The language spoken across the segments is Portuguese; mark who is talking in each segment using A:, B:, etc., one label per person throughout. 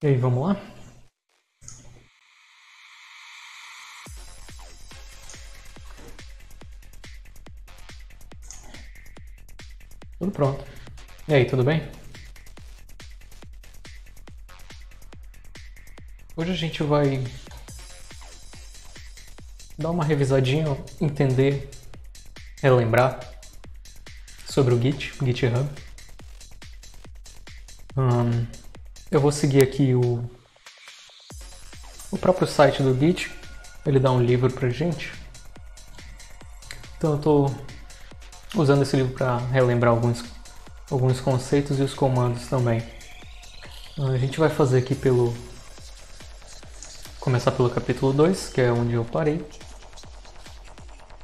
A: E aí, vamos lá? Tudo pronto. E aí, tudo bem? Hoje a gente vai dar uma revisadinha, entender, relembrar sobre o Git, GitHub. Eu vou seguir aqui o, o próprio site do Git, ele dá um livro pra gente. Então eu estou usando esse livro para relembrar alguns, alguns conceitos e os comandos também. A gente vai fazer aqui pelo. Começar pelo capítulo 2, que é onde eu parei.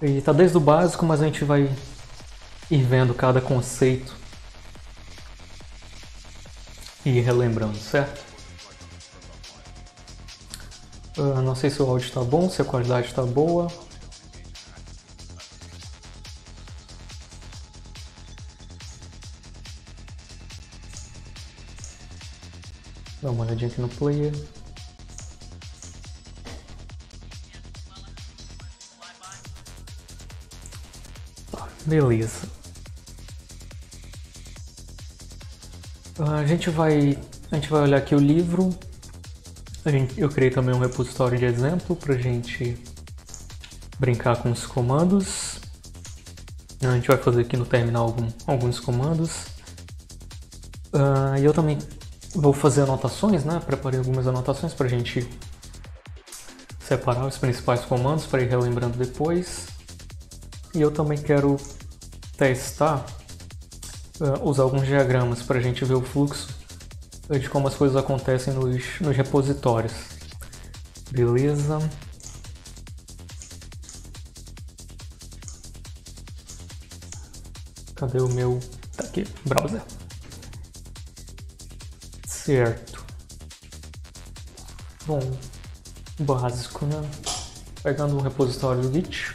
A: E tá desde o básico, mas a gente vai ir vendo cada conceito e relembrando, certo? Uh, não sei se o áudio está bom, se a qualidade está boa. Dá uma olhadinha aqui no player. Beleza. A gente vai, a gente vai olhar aqui o livro. Gente, eu criei também um repositório de exemplo para a gente brincar com os comandos. A gente vai fazer aqui no terminal algum, alguns comandos. Uh, e eu também vou fazer anotações, né? Preparei algumas anotações para a gente separar os principais comandos para ir relembrando depois. E eu também quero testar, usar alguns diagramas para a gente ver o fluxo de como as coisas acontecem nos, nos repositórios. Beleza. Cadê o meu. Tá aqui, browser. Certo. Bom, básico, né? Pegando um repositório do Git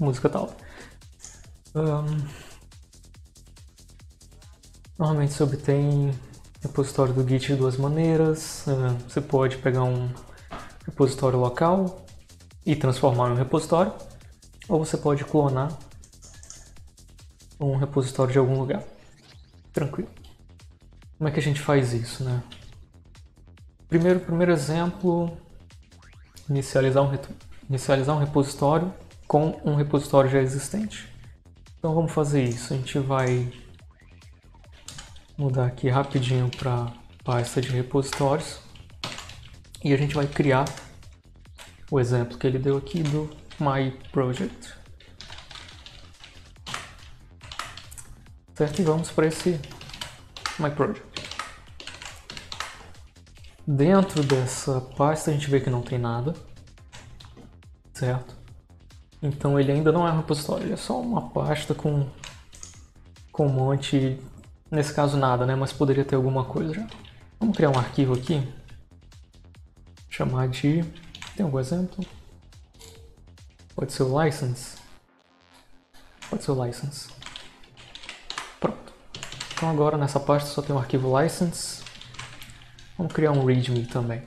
A: música tal. Um, normalmente se obtém repositório do Git de duas maneiras. Uh, você pode pegar um repositório local e transformar em um repositório, ou você pode clonar um repositório de algum lugar. Tranquilo. Como é que a gente faz isso, né? Primeiro, primeiro exemplo, inicializar um, inicializar um repositório com um repositório já existente. Então vamos fazer isso. A gente vai mudar aqui rapidinho para pasta de repositórios e a gente vai criar o exemplo que ele deu aqui do My Project. Certo? E vamos para esse My Project. Dentro dessa pasta a gente vê que não tem nada, certo? Então ele ainda não é um repositório, ele é só uma pasta com, com um monte, nesse caso nada, né? Mas poderia ter alguma coisa já. Vamos criar um arquivo aqui, chamar de, tem algum exemplo? Pode ser o license. Pode ser o license. Pronto. Então agora nessa pasta só tem o arquivo license. Vamos criar um readme também.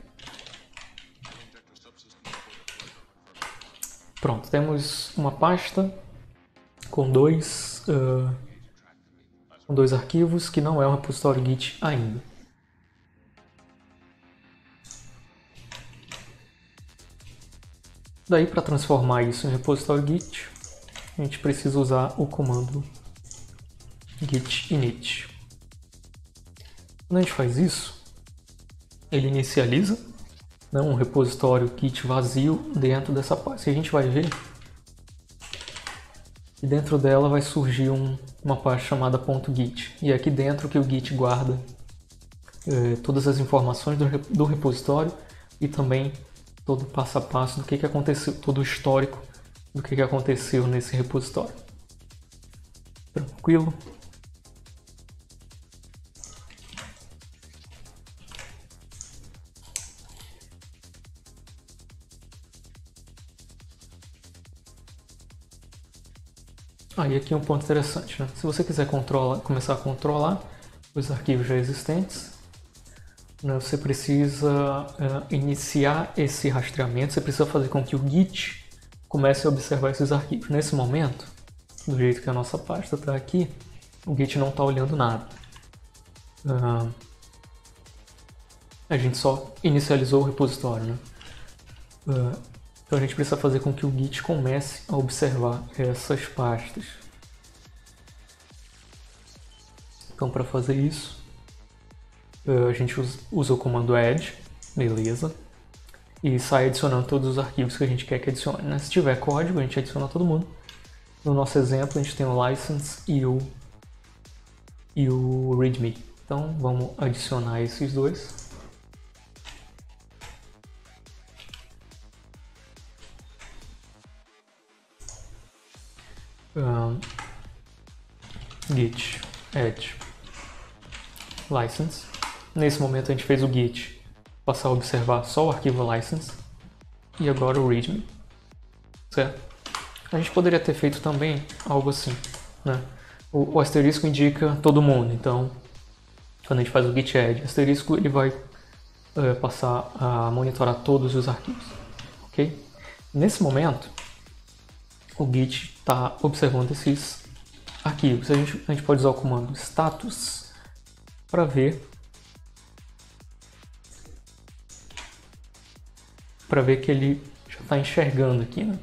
A: Pronto, temos uma pasta com dois, uh, com dois arquivos que não é um repositório Git ainda. Daí, para transformar isso em repositório Git, a gente precisa usar o comando git init. Quando a gente faz isso, ele inicializa né, um repositório Git vazio dentro dessa pasta. E a gente vai ver e dentro dela vai surgir um, uma parte chamada .git. E é aqui dentro que o Git guarda é, todas as informações do, do, repositório e também todo o passo a passo do que, que aconteceu, todo o histórico do que, que aconteceu nesse repositório. Tranquilo? Ah, e aqui um ponto interessante, né? Se você quiser começar a controlar os arquivos já existentes, né, você precisa uh, iniciar esse rastreamento, você precisa fazer com que o Git comece a observar esses arquivos. Nesse momento, do jeito que a nossa pasta está aqui, o Git não está olhando nada. Uh, a gente só inicializou o repositório, né? Uh, então a gente precisa fazer com que o Git comece a observar essas pastas. Então para fazer isso, uh, a gente usa o comando add, beleza, e sai adicionando todos os arquivos que a gente quer que adicione. Né? Se tiver código, a gente adiciona todo mundo. No nosso exemplo, a gente tem o license e o, e o readme. Então vamos adicionar esses dois. Um, git add license. Nesse momento a gente fez o git passar a observar só o arquivo license e agora o readme, certo? A gente poderia ter feito também algo assim, né? O, o asterisco indica todo mundo, então quando a gente faz o git add asterisco ele vai uh, passar a monitorar todos os arquivos, ok? Nesse momento o Git está observando esses arquivos. A gente, a gente pode usar o comando status para ver para ver que ele já está enxergando aqui, né?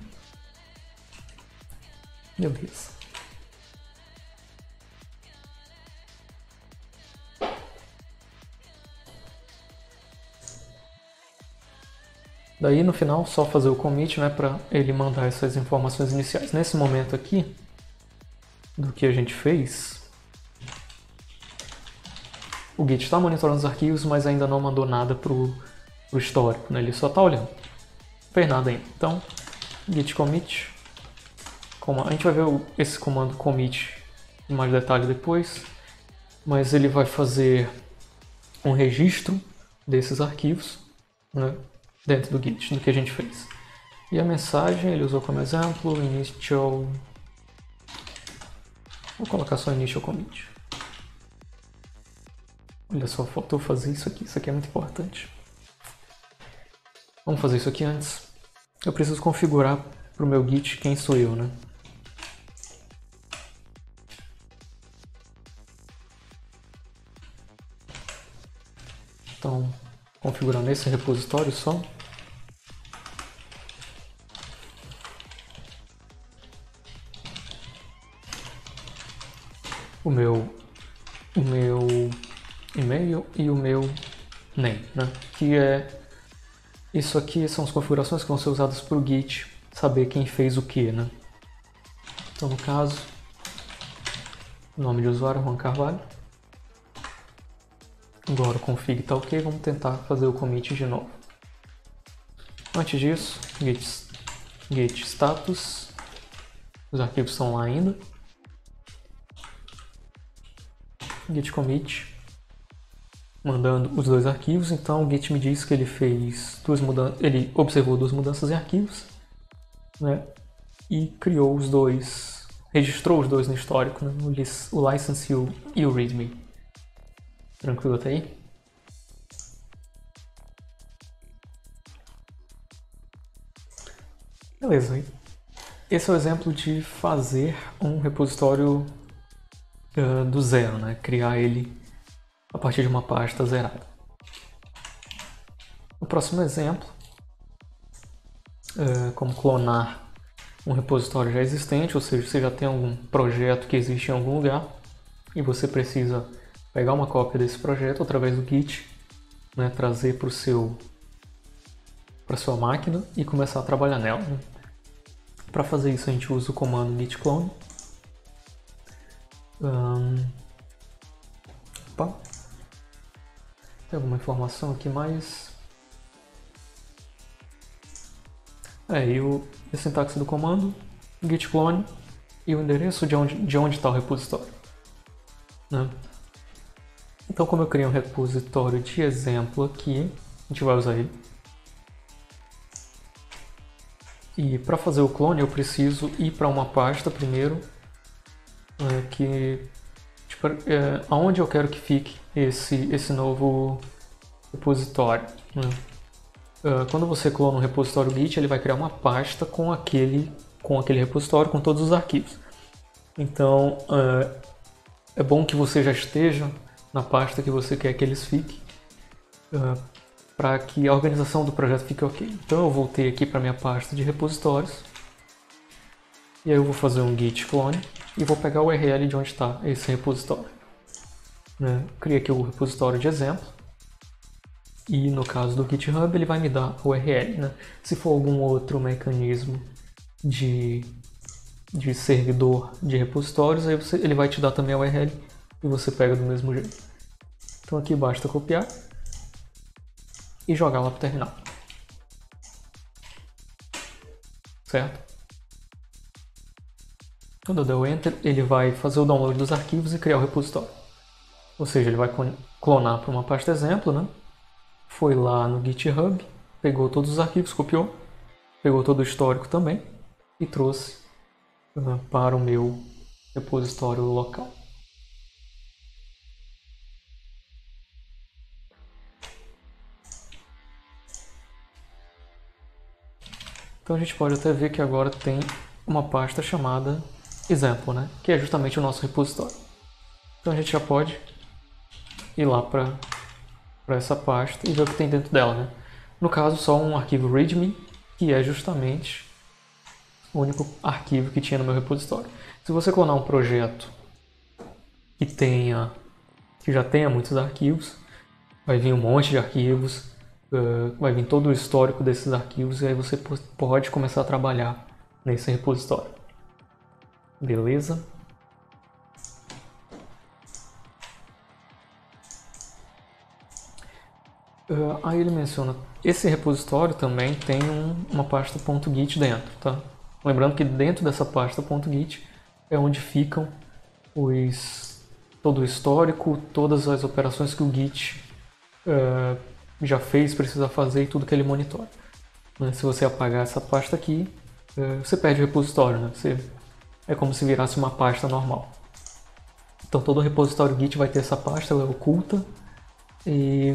A: Beleza. Daí no final só fazer o commit né, para ele mandar essas informações iniciais. Nesse momento aqui, do que a gente fez, o Git está monitorando os arquivos, mas ainda não mandou nada para o histórico, né? ele só está olhando. Não fez nada ainda. Então, git commit. A gente vai ver esse comando commit em mais detalhe depois, mas ele vai fazer um registro desses arquivos, né? Dentro do Git, do que a gente fez. E a mensagem ele usou como exemplo initial. Vou colocar só initial commit. Olha só, faltou fazer isso aqui. Isso aqui é muito importante. Vamos fazer isso aqui antes. Eu preciso configurar para o meu Git quem sou eu, né? Então, configurando esse repositório só. O meu o meu e-mail e o meu name, né? Que é isso aqui são as configurações que vão ser usadas para o Git saber quem fez o que, né? Então no caso, nome de usuário Juan Carvalho. Agora o config está ok, vamos tentar fazer o commit de novo. Antes disso, git, git status, os arquivos estão lá ainda git commit mandando os dois arquivos. Então o git me diz que ele fez duas mudanças, ele observou duas mudanças em arquivos, né? E criou os dois, registrou os dois no histórico, né? o license e o, e o readme. Tranquilo até aí? Beleza. Esse é o exemplo de fazer um repositório uh, do zero, né? criar ele a partir de uma pasta zerada. O próximo exemplo, uh, como clonar um repositório já existente, ou seja, você já tem algum projeto que existe em algum lugar e você precisa pegar uma cópia desse projeto através do Git, né, trazer para o seu para sua máquina e começar a trabalhar nela. Para fazer isso a gente usa o comando git clone opa. Tem alguma informação aqui mais? É, e o, a sintaxe do comando, git clone e o endereço de onde de onde está o repositório. Né? Então, como eu criei um repositório de exemplo aqui, a gente vai usar ele. E para fazer o clone, eu preciso ir para uma pasta primeiro é, que tipo, é, aonde eu quero que fique esse esse novo repositório. Né? Uh, quando você clona um repositório Git, ele vai criar uma pasta com aquele, com aquele repositório, com todos os arquivos. Então, uh, é bom que você já esteja na pasta que você quer que eles fiquem, uh, para que a organização do projeto fique ok. Então, eu voltei aqui para minha pasta de repositórios, e aí eu vou fazer um git clone e vou pegar o URL de onde está esse repositório. Né? Criei aqui o repositório de exemplo. E no caso do GitHub ele vai me dar o URL. Né? Se for algum outro mecanismo de, de servidor de repositórios, aí você, ele vai te dar também a URL e você pega do mesmo jeito. Então aqui basta copiar e jogar lá para o terminal. Certo? Quando eu der o Enter, ele vai fazer o download dos arquivos e criar o repositório. Ou seja, ele vai clonar para uma pasta exemplo, né? Foi lá no GitHub, pegou todos os arquivos, copiou, pegou todo o histórico também e trouxe uh, para o meu repositório local. Então a gente pode até ver que agora tem uma pasta chamada example, né? que é justamente o nosso repositório. Então a gente já pode ir lá para essa pasta e ver o que tem dentro dela. Né? No caso, só um arquivo readme, que é justamente o único arquivo que tinha no meu repositório. Se você clonar um projeto que tenha que já tenha muitos arquivos, vai vir um monte de arquivos, uh, vai vir todo o histórico desses arquivos e aí você pode começar a trabalhar nesse repositório. Beleza? Uh, aí ele menciona, esse repositório também tem um, uma pasta .git dentro, tá? Lembrando que dentro dessa pasta .git é onde ficam os, todo o histórico, todas as operações que o Git uh, já fez, precisa fazer e tudo que ele monitora. Né? Se você apagar essa pasta aqui, uh, você perde o repositório, né? Você é como se virasse uma pasta normal. Então todo repositório Git vai ter essa pasta, ela é oculta e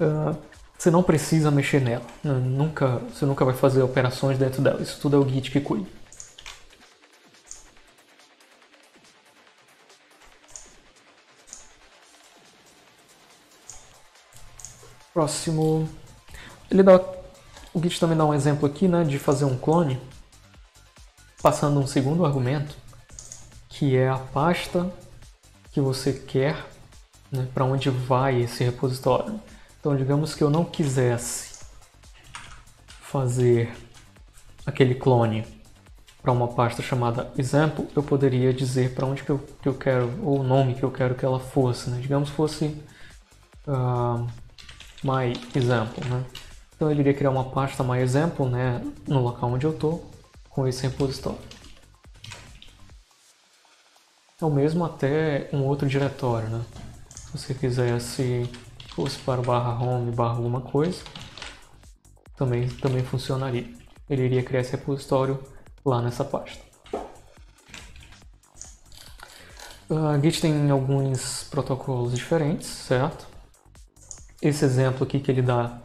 A: uh, você não precisa mexer nela. Nunca, você nunca vai fazer operações dentro dela. Isso tudo é o Git que cuida. Próximo, ele dá o Git também dá um exemplo aqui, né, de fazer um clone passando um segundo argumento, que é a pasta que você quer, né, para onde vai esse repositório. Então, digamos que eu não quisesse fazer aquele clone para uma pasta chamada example, eu poderia dizer para onde que eu, que eu quero, ou o nome que eu quero que ela fosse. Né? Digamos fosse uh, my example. Né? Então ele iria criar uma pasta my example né, no local onde eu estou com esse repositório. Ou mesmo até um outro diretório, né? Se você quisesse fosse para o barra home barra alguma coisa, também, também funcionaria. Ele iria criar esse repositório lá nessa pasta. A Git tem alguns protocolos diferentes, certo? Esse exemplo aqui que ele dá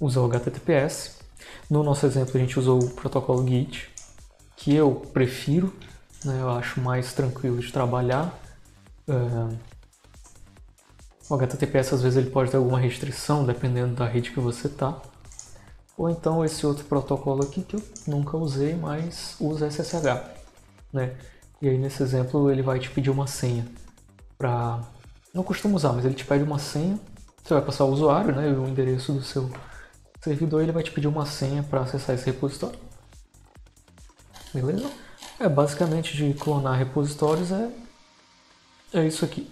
A: usa o HTTPS. No nosso exemplo a gente usou o protocolo Git que eu prefiro, né? eu acho mais tranquilo de trabalhar. É... O HTTPS às vezes ele pode ter alguma restrição dependendo da rede que você está. Ou então esse outro protocolo aqui que eu nunca usei, mas usa SSH. Né? E aí nesse exemplo ele vai te pedir uma senha não costumo usar, mas ele te pede uma senha. Você vai passar o usuário, né, o endereço do seu servidor, e ele vai te pedir uma senha para acessar esse repositório. Beleza? É, basicamente de clonar repositórios é, é isso aqui.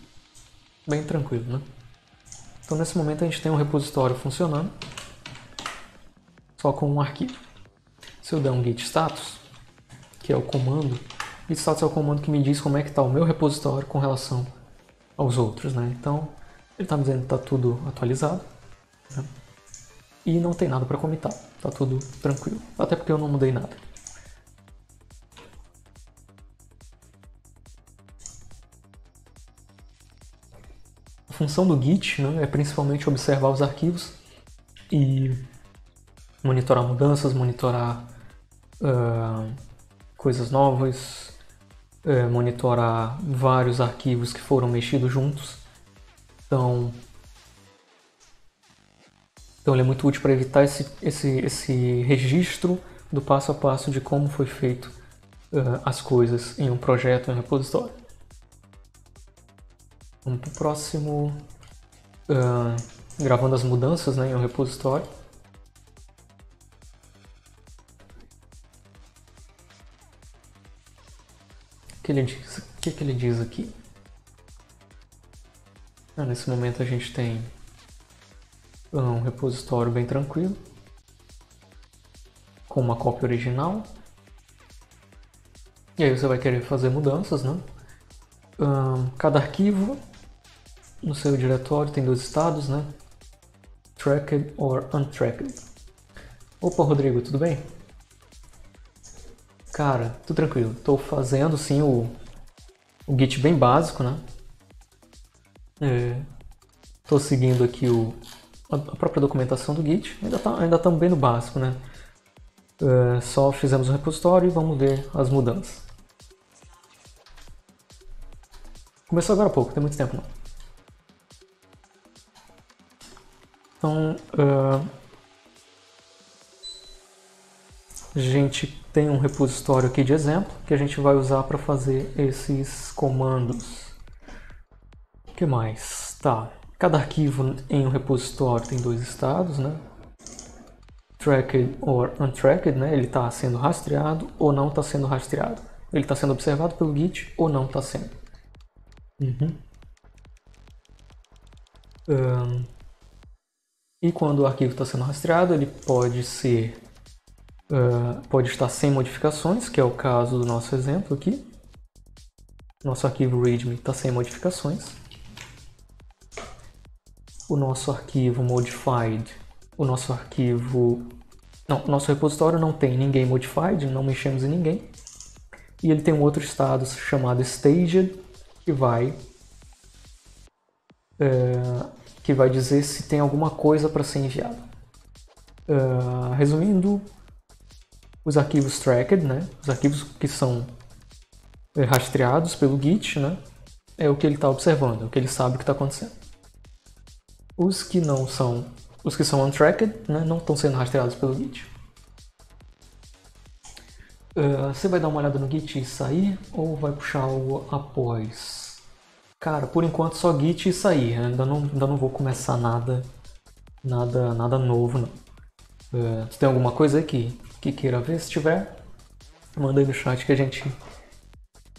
A: Bem tranquilo, né? Então nesse momento a gente tem um repositório funcionando, só com um arquivo. Se eu der um git status, que é o comando, git status é o comando que me diz como é que está o meu repositório com relação aos outros, né? Então ele está me dizendo que está tudo atualizado né? e não tem nada para comitar, está tudo tranquilo, até porque eu não mudei nada. Função do Git né, é principalmente observar os arquivos e monitorar mudanças, monitorar uh, coisas novas, uh, monitorar vários arquivos que foram mexidos juntos. Então, então ele é muito útil para evitar esse, esse, esse registro do passo a passo de como foi feito uh, as coisas em um projeto, em um repositório. Vamos para o próximo, uh, gravando as mudanças né, em um repositório. O que ele diz, o que, que ele diz aqui? Ah, nesse momento a gente tem um repositório bem tranquilo, com uma cópia original. E aí você vai querer fazer mudanças, né? Um, cada arquivo no seu diretório tem dois estados, né? Tracked or untracked. Opa, Rodrigo, tudo bem? Cara, tudo tranquilo. Estou fazendo sim o, o Git bem básico, né? Estou é, seguindo aqui o, a própria documentação do Git. Ainda tá, ainda estamos bem no básico, né? É, só fizemos o repositório e vamos ver as mudanças. Começou agora há pouco, tem muito tempo não. Então, uh, a gente tem um repositório aqui de exemplo que a gente vai usar para fazer esses comandos. O que mais? Tá. Cada arquivo em um repositório tem dois estados, né? Tracked or untracked, né? Ele está sendo rastreado ou não está sendo rastreado. Ele está sendo observado pelo Git ou não está sendo. Uhum. Um, e quando o arquivo está sendo rastreado, ele pode ser uh, pode estar sem modificações, que é o caso do nosso exemplo aqui. Nosso arquivo readme está sem modificações. O nosso arquivo modified, o nosso arquivo... Não, nosso repositório não tem ninguém modified, não mexemos em ninguém. E ele tem um outro estado chamado staged, que vai que vai dizer se tem alguma coisa para ser enviada. Uh, resumindo, os arquivos tracked, né, os arquivos que são eh, rastreados pelo Git, né, é o que ele está observando, é o que ele sabe que está acontecendo. Os que não são, os que são untracked, né, não estão sendo rastreados pelo Git. Uh, você vai dar uma olhada no Git e sair ou vai puxar o após? Cara, por enquanto só Git e sair. Ainda não, ainda não vou começar nada, nada, nada novo não. Se tem alguma coisa aqui que queira ver, se tiver, manda aí no chat que a gente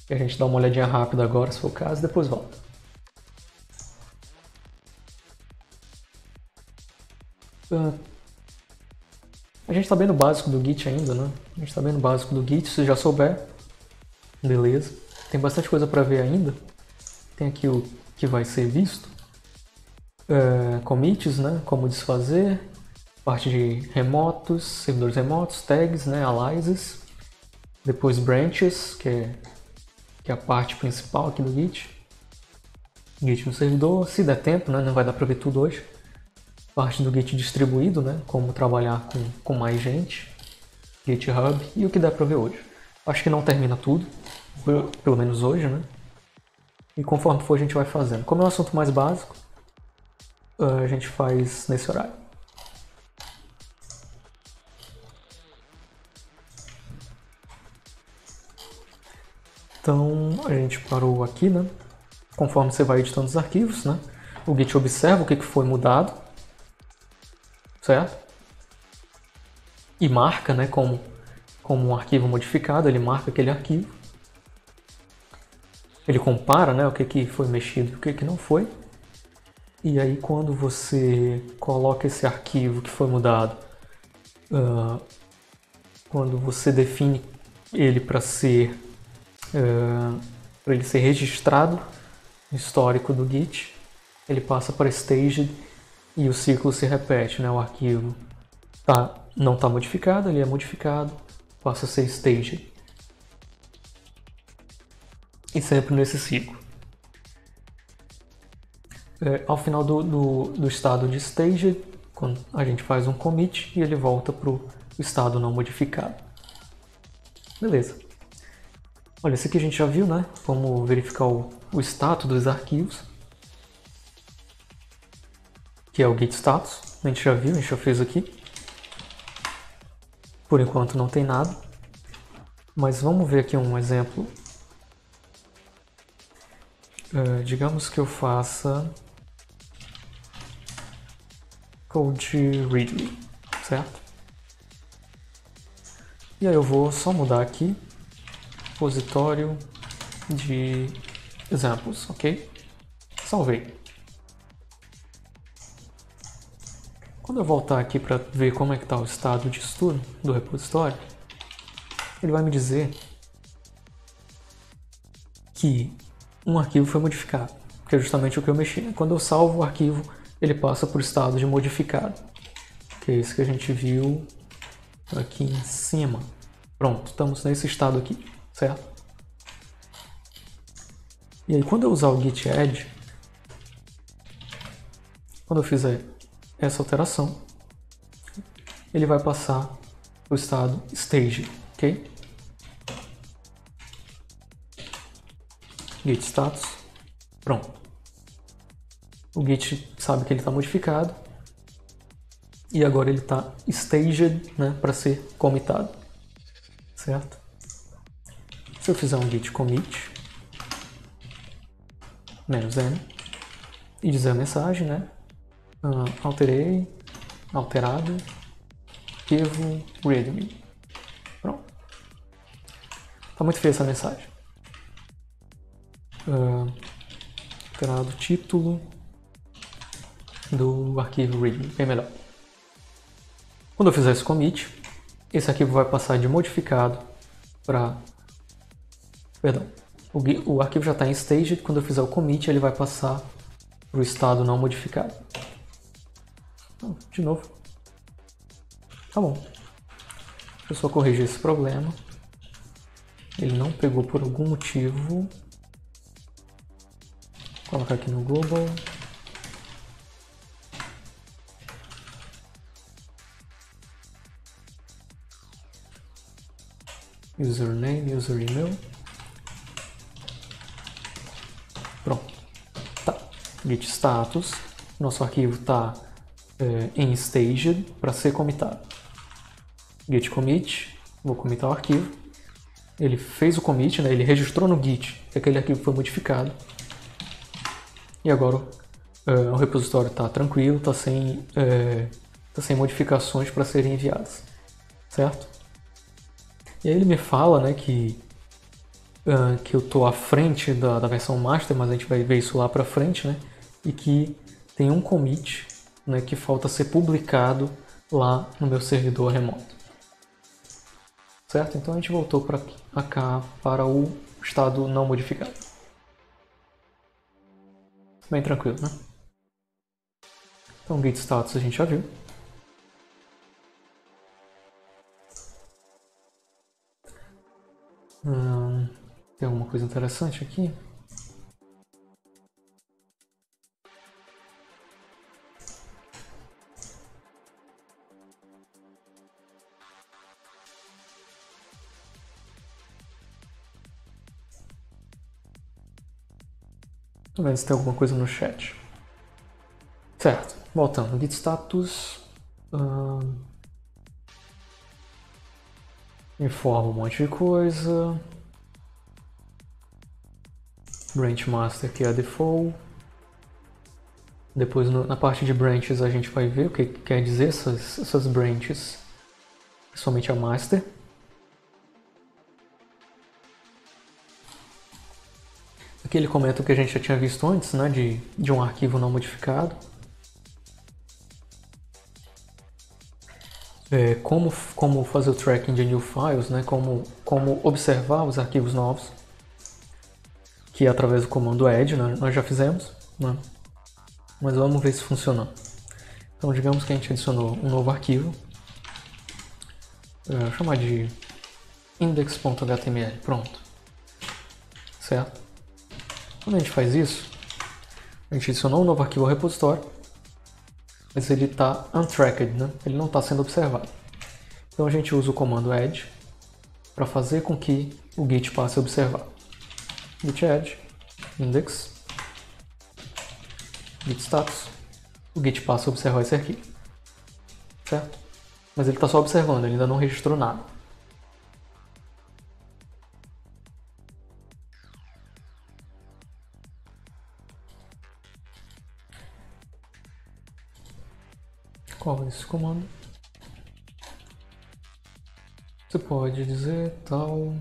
A: que a gente dá uma olhadinha rápida agora, se for o caso, depois volta. Uh, a gente está bem no básico do Git ainda, né? A gente está bem no básico do Git, se já souber, beleza. Tem bastante coisa para ver ainda. Tem aqui o que vai ser visto. É, commits, né? Como desfazer. Parte de remotos, servidores remotos, tags, né? Aliases. Depois branches, que é, que é a parte principal aqui do Git. Git no servidor, se der tempo, né? Não vai dar para ver tudo hoje. Parte do Git distribuído, né? Como trabalhar com, com mais gente. GitHub e o que dá para ver hoje. Acho que não termina tudo, pelo menos hoje, né? E conforme for a gente vai fazendo. Como é um assunto mais básico, ah, a gente faz nesse horário. Então a gente parou aqui, né? Conforme você vai editando os arquivos, né? O Git observa o que foi mudado, certo? E marca, né? Como, como um arquivo modificado, ele marca aquele arquivo ele compara né, o que, que foi mexido e o que, que não foi. E aí quando você coloca esse arquivo que foi mudado, uh, quando você define ele para ser uh, para ele ser registrado no histórico do Git, ele passa para staged e o ciclo se repete, né? O arquivo tá, não está modificado, ele é modificado, passa a ser staged e sempre nesse ciclo. é, ao final do, do, do, estado de stage, quando a gente faz um commit e ele volta para o estado não modificado. Beleza. Olha, esse aqui a gente já viu, né? Vamos verificar o, o status dos arquivos. Que é o git status. A gente já viu, a gente já fez aqui. Por enquanto não tem nada. Mas vamos ver aqui um exemplo. Uh, digamos que eu faça code readme, certo? E aí eu vou só mudar aqui repositório de exemplos, ok? Salvei. Quando eu voltar aqui para ver como é que está o estado de estudo do repositório, ele vai me dizer que um arquivo foi modificado, que é justamente o que eu mexi. Quando eu salvo o arquivo, ele passa por estado de modificado, que é isso que a gente viu aqui em cima. Pronto, estamos nesse estado aqui certo? E aí quando eu usar o git add, quando eu fizer essa alteração, ele vai passar o estado stage, ok? Git status, pronto. O git sabe que ele está modificado e agora ele está staged né, para ser comitado, certo? Se eu fizer um git commit, menos n, e dizer a mensagem, né? Uh, alterei, alterado, arquivo readme. Pronto. Tá muito feia essa mensagem. Uh, alterado título do arquivo readme, bem melhor. Quando eu fizer esse commit, esse arquivo vai passar de modificado para Perdão. O, o arquivo já está em staged, quando eu fizer o commit ele vai passar para o estado não modificado. de novo. Tá bom. Deixa eu só corrigir esse problema. Ele não pegou por algum motivo. Colocar aqui no global. Username, user email. git status, nosso arquivo está é, em staged para ser comitado. Git commit, vou comitar o arquivo. Ele fez o commit, né, ele registrou no git que aquele arquivo foi modificado. E agora é, o repositório está tranquilo, está sem, é, tá sem modificações para serem enviadas. Certo? E aí ele me fala né, que Uh, que eu estou à frente da, da, versão master, mas a gente vai ver isso lá para frente, né? e que tem um commit né, que falta ser publicado lá no meu servidor remoto. Certo? Então a gente voltou para cá para o estado não modificado. Bem tranquilo, né? Então git status a gente já viu. Hum, tem alguma coisa interessante aqui? Vamos ver se tem alguma coisa no chat. Certo, voltando. Git status. Hum, informa um monte de coisa. Branch master que é a default. Depois no, na parte de branches a gente vai ver o que, que quer dizer essas, essas branches. Principalmente a master. Aqui ele comenta o que a gente já tinha visto antes, né, de, de um arquivo não modificado. É, como, como fazer o tracking de new files, né, como, como observar os arquivos novos, que é através do comando add, né, nós já fizemos, né, mas vamos ver se funciona. Então digamos que a gente adicionou um novo arquivo, é, chamar de index.html, pronto, certo? Quando a gente faz isso, A gente adicionou um novo arquivo ao repositório, mas ele está untracked, né? ele não está sendo observado. Então a gente usa o comando add para fazer com que o Git passe a observar. Git add, index, git status, o Git passa a observar esse arquivo. Certo? Mas ele está só observando, ele ainda não registrou nada. Qual esse comando? Você pode dizer tal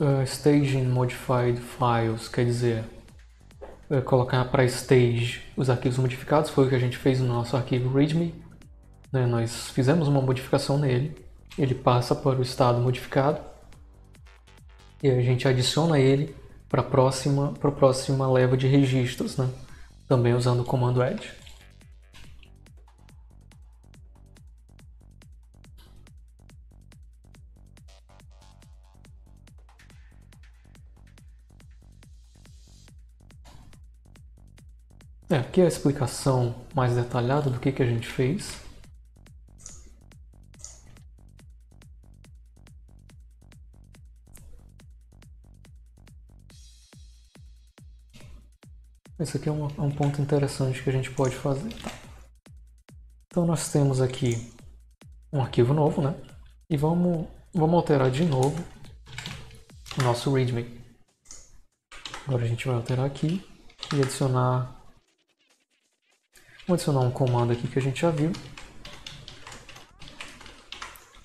A: uh, staging modified files, quer dizer uh, colocar para stage os arquivos modificados, foi o que a gente fez no nosso arquivo readme. Né? Nós fizemos uma modificação nele, ele passa para o estado modificado e a gente adiciona ele para a próxima, próxima leva de registros. Né? Também usando o comando add. É, aqui é a explicação mais detalhada do que, que a gente fez. Esse aqui é um, é um ponto interessante que a gente pode fazer. Tá? Então nós temos aqui um arquivo novo, né? E vamos, vamos alterar de novo o nosso readme. Agora a gente vai alterar aqui e adicionar... Vamos adicionar um comando aqui que a gente já viu,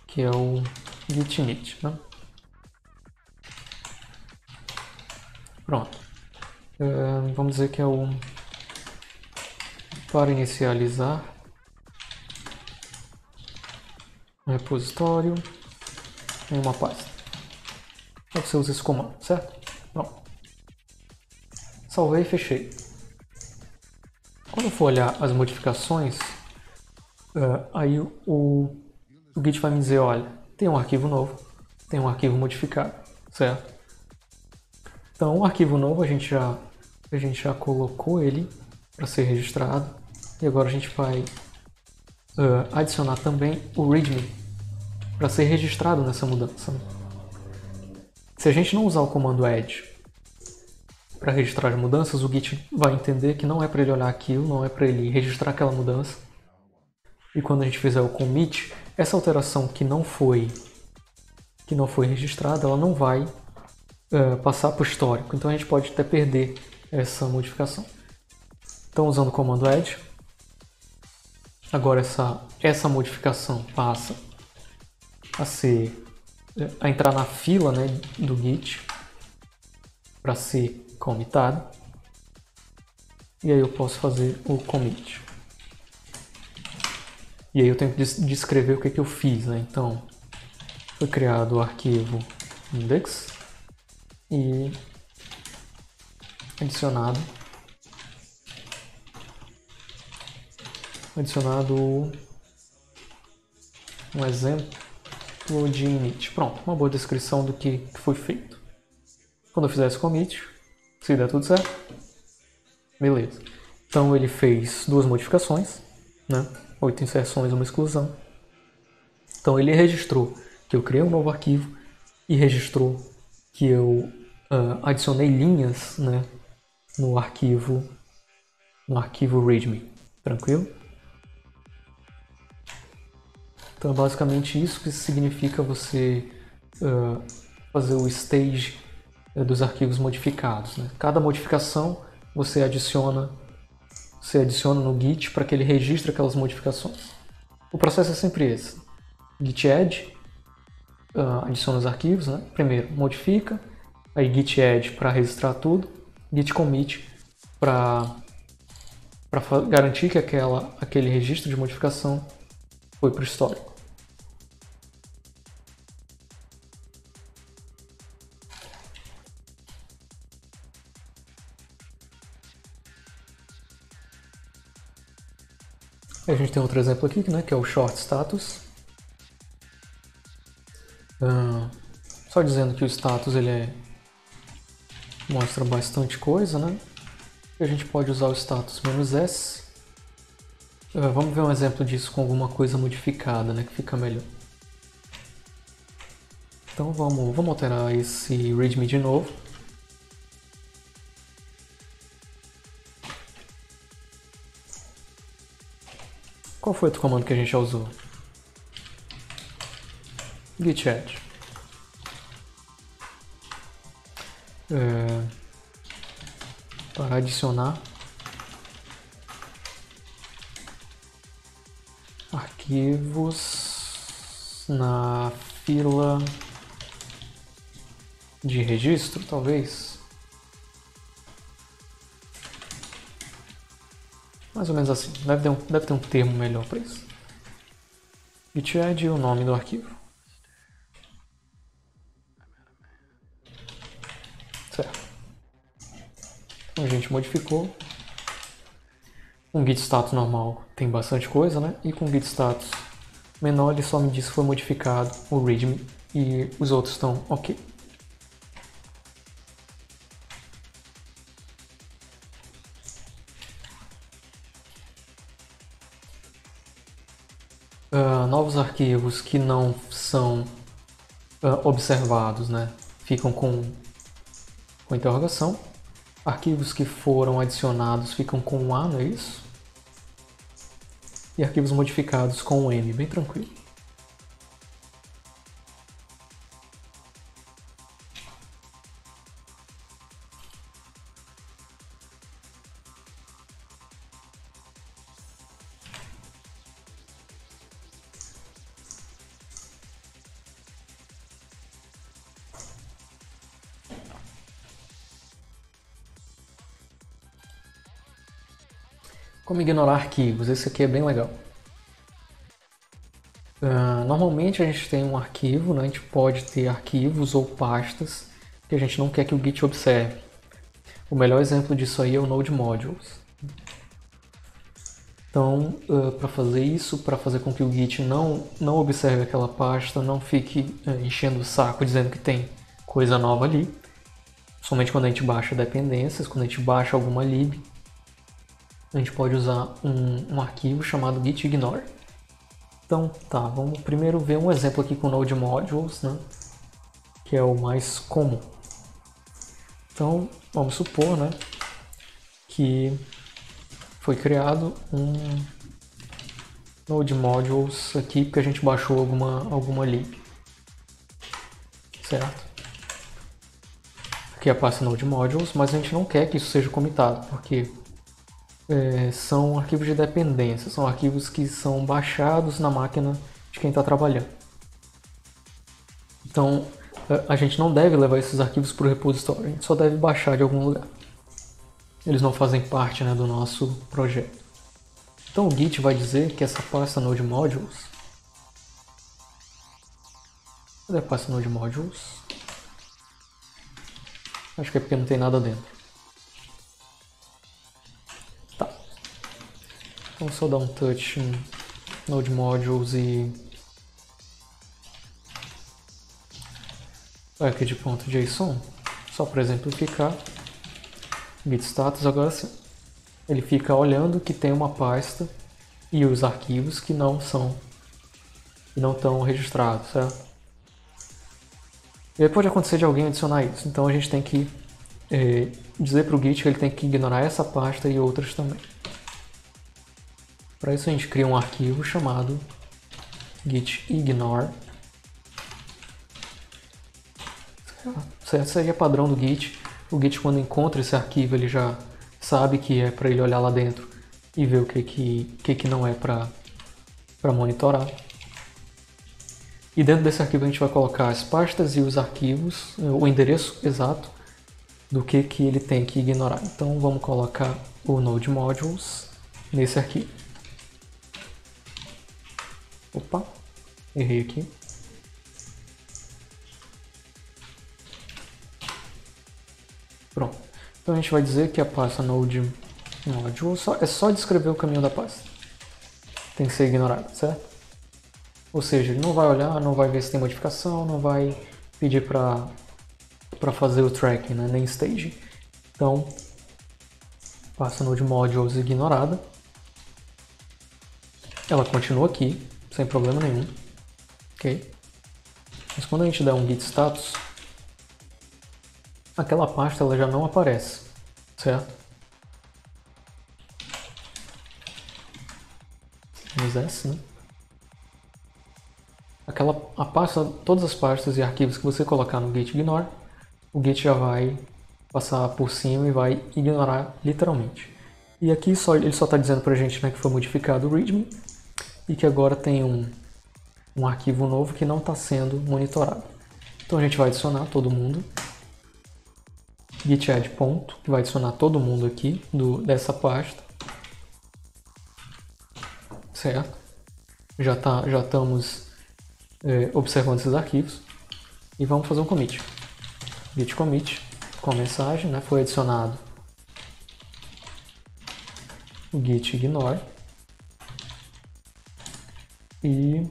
A: que é o git init, né? Pronto. Uh, vamos dizer que é o para inicializar um repositório em uma pasta. Então você usa esse comando, certo? Pronto. Salvei e fechei. Quando eu for olhar as modificações, uh, aí o, o Git vai me dizer, olha, tem um arquivo novo, tem um arquivo modificado, certo? Então o arquivo novo a gente já a gente já colocou ele para ser registrado e agora a gente vai uh, adicionar também o readme para ser registrado nessa mudança. Se a gente não usar o comando add para registrar as mudanças, o Git vai entender que não é para ele olhar aquilo, não é para ele registrar aquela mudança. E quando a gente fizer o commit, essa alteração que não foi que não foi registrada, ela não vai uh, passar para o histórico. Então a gente pode até perder essa modificação. Então, usando o comando add, agora essa, essa modificação passa a ser a entrar na fila né, do Git para ser commitado. E aí eu posso fazer o commit. E aí eu tenho que descrever o que, que eu fiz. Né? Então, foi criado o arquivo index e adicionado adicionado um exemplo de init. Pronto, uma boa descrição do que foi feito. Quando eu fizer esse commit, se der tudo certo, beleza. Então ele fez duas modificações, né? oito inserções, uma exclusão. Então ele registrou que eu criei um novo arquivo e registrou que eu uh, adicionei linhas né, no arquivo no arquivo readme, tranquilo? Então é basicamente isso que significa você uh, fazer o stage uh, dos arquivos modificados. Né? Cada modificação você adiciona você adiciona no Git para que ele registre aquelas modificações. O processo é sempre esse. Git add, uh, adiciona os arquivos, né? primeiro modifica, aí git add para registrar tudo, git commit para garantir que aquela, aquele registro de modificação foi para o histórico. A gente tem outro exemplo aqui, né, que é o short status. Uh, só dizendo que o status ele é mostra bastante coisa, né? A gente pode usar o status "-s". Uh, vamos ver um exemplo disso com alguma coisa modificada, né? Que fica melhor. Então vamos, vamos alterar esse readme de novo. Qual foi outro comando que a gente já usou? git add. É, para adicionar arquivos na fila de registro, talvez. Mais ou menos assim. Deve ter um, deve ter um termo melhor para isso. Git add e o nome do arquivo. A gente modificou. Com git status normal tem bastante coisa, né? E com git status menor ele só me diz que foi modificado o readme e os outros estão ok. uh, novos arquivos que não são uh, observados, né? Ficam com, com interrogação. Arquivos que foram adicionados ficam com um A, não é isso? E arquivos modificados com um M, bem tranquilo. Ignorar arquivos? Esse aqui é bem legal. Uh, normalmente a gente tem um arquivo, né? a gente pode ter arquivos ou pastas que a gente não quer que o Git observe. O melhor exemplo disso aí é o Node Modules. Então, uh, para fazer isso, para fazer com que o Git não, não observe aquela pasta, não fique uh, enchendo o saco dizendo que tem coisa nova ali, somente quando a gente baixa dependências, quando a gente baixa alguma lib, a gente pode usar um, um arquivo chamado gitignore. Então, tá, vamos primeiro ver um exemplo aqui com Node Modules, né, que é o mais comum. Então, vamos supor, né, que foi criado um Node Modules aqui porque a gente baixou alguma, alguma lib. Certo? Aqui é a pasta Node Modules, mas a gente não quer que isso seja comitado, porque é, são arquivos de dependência, são arquivos que são baixados na máquina de quem está trabalhando. Então, a gente não deve levar esses arquivos para o repositório, a gente só deve baixar de algum lugar. Eles não fazem parte né, do nosso projeto. Então o Git vai dizer que essa pasta Node Modules. Cadê a pasta Node Modules? Acho que é porque não tem nada dentro. Vamos só dar um touch em Node Modules e aqui de ponto JSON, só para exemplificar. Git status agora sim. Ele fica olhando que tem uma pasta e os arquivos que não são que não estão registrados, certo? E aí pode acontecer de alguém adicionar isso, então a gente tem que é, dizer para o Git que ele tem que ignorar essa pasta e outras também. Para isso a gente cria um arquivo chamado gitignore. Certo? Isso aí é padrão do Git. O Git quando encontra esse arquivo ele já sabe que é para ele olhar lá dentro e ver o que que, que, que não é para monitorar. E dentro desse arquivo a gente vai colocar as pastas e os arquivos, o endereço exato do que, que ele tem que ignorar. Então vamos colocar o Node Modules nesse arquivo. Opa, errei aqui. Pronto. Então a gente vai dizer que a pasta node module só, é só descrever o caminho da pasta. Tem que ser ignorado, certo? Ou seja, ele não vai olhar, não vai ver se tem modificação, não vai pedir para fazer o tracking, né? nem staging. Então, passa node modules ignorada. Ela continua aqui, sem problema nenhum. Ok? Mas quando a gente der um git status, aquela pasta ela já não aparece, certo? Vamos S, né? Aquela, a pasta, todas as pastas e arquivos que você colocar no git ignore, o git já vai passar por cima e vai ignorar literalmente. E aqui só, ele só está dizendo para a gente né, que foi modificado o readme e que agora tem um, um arquivo novo que não está sendo monitorado. Então a gente vai adicionar todo mundo. git add ponto, que vai adicionar todo mundo aqui do, dessa pasta. Certo? Já, tá, já estamos é, observando esses arquivos e vamos fazer um commit. git commit com a mensagem, né, foi adicionado o git ignore e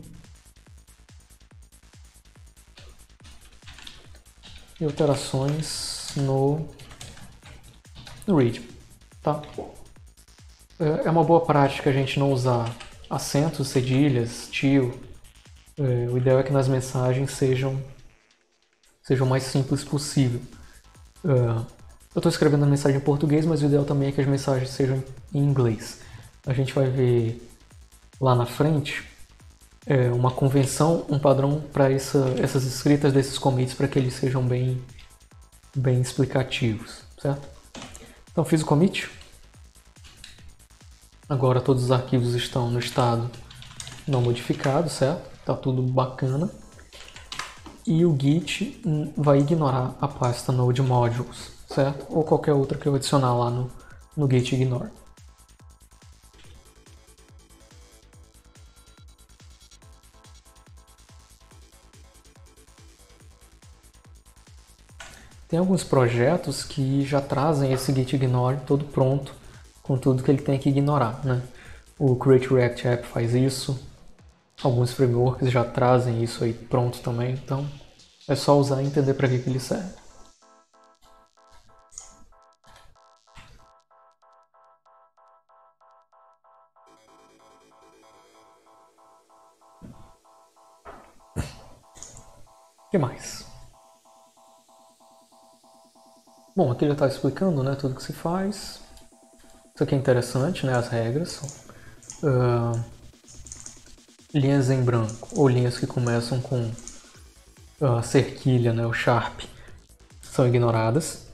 A: e alterações no, no read, tá? É, é uma boa prática a gente não usar acentos, cedilhas, tio. É, o ideal é que nas mensagens sejam sejam mais simples possível. É, eu estou escrevendo a mensagem em português, mas o ideal também é que as mensagens sejam em inglês. A gente vai ver lá na frente é, uma convenção, um padrão para essa, essas escritas desses commits para que eles sejam bem, bem explicativos, certo? Então fiz o commit. Agora todos os arquivos estão no estado não modificado, certo? Tá tudo bacana. E o Git vai ignorar a pasta Node Modules, certo? Ou qualquer outra que eu adicionar lá no, no Git ignore. Tem alguns projetos que já trazem esse git ignore todo pronto, com tudo que ele tem que ignorar. Né? O Create React App faz isso, alguns frameworks já trazem isso aí pronto também, então é só usar e entender para que, que ele serve. O que mais? Bom, aqui ele está explicando né, tudo que se faz. Isso aqui é interessante, né, as regras. Uh, linhas em branco, ou linhas que começam com a uh, cerquilha, né, o sharp, são ignoradas.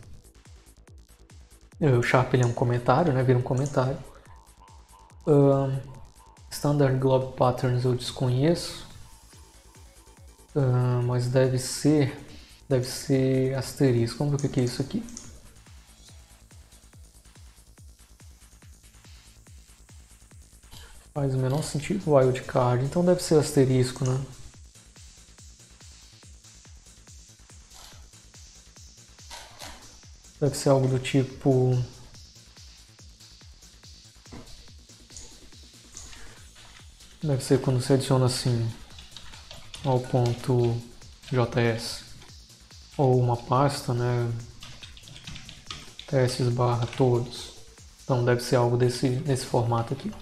A: O sharp é um comentário, né, vira um comentário. Uh, standard Globe Patterns eu desconheço, uh, mas deve ser Deve ser asterisco. Vamos ver o que é isso aqui. Faz o menor sentido wildcard, então deve ser asterisco, né? Deve ser algo do tipo. Deve ser quando você adiciona assim ao ponto JS ou uma pasta, né? Testes barra todos. Então deve ser algo desse, desse formato aqui.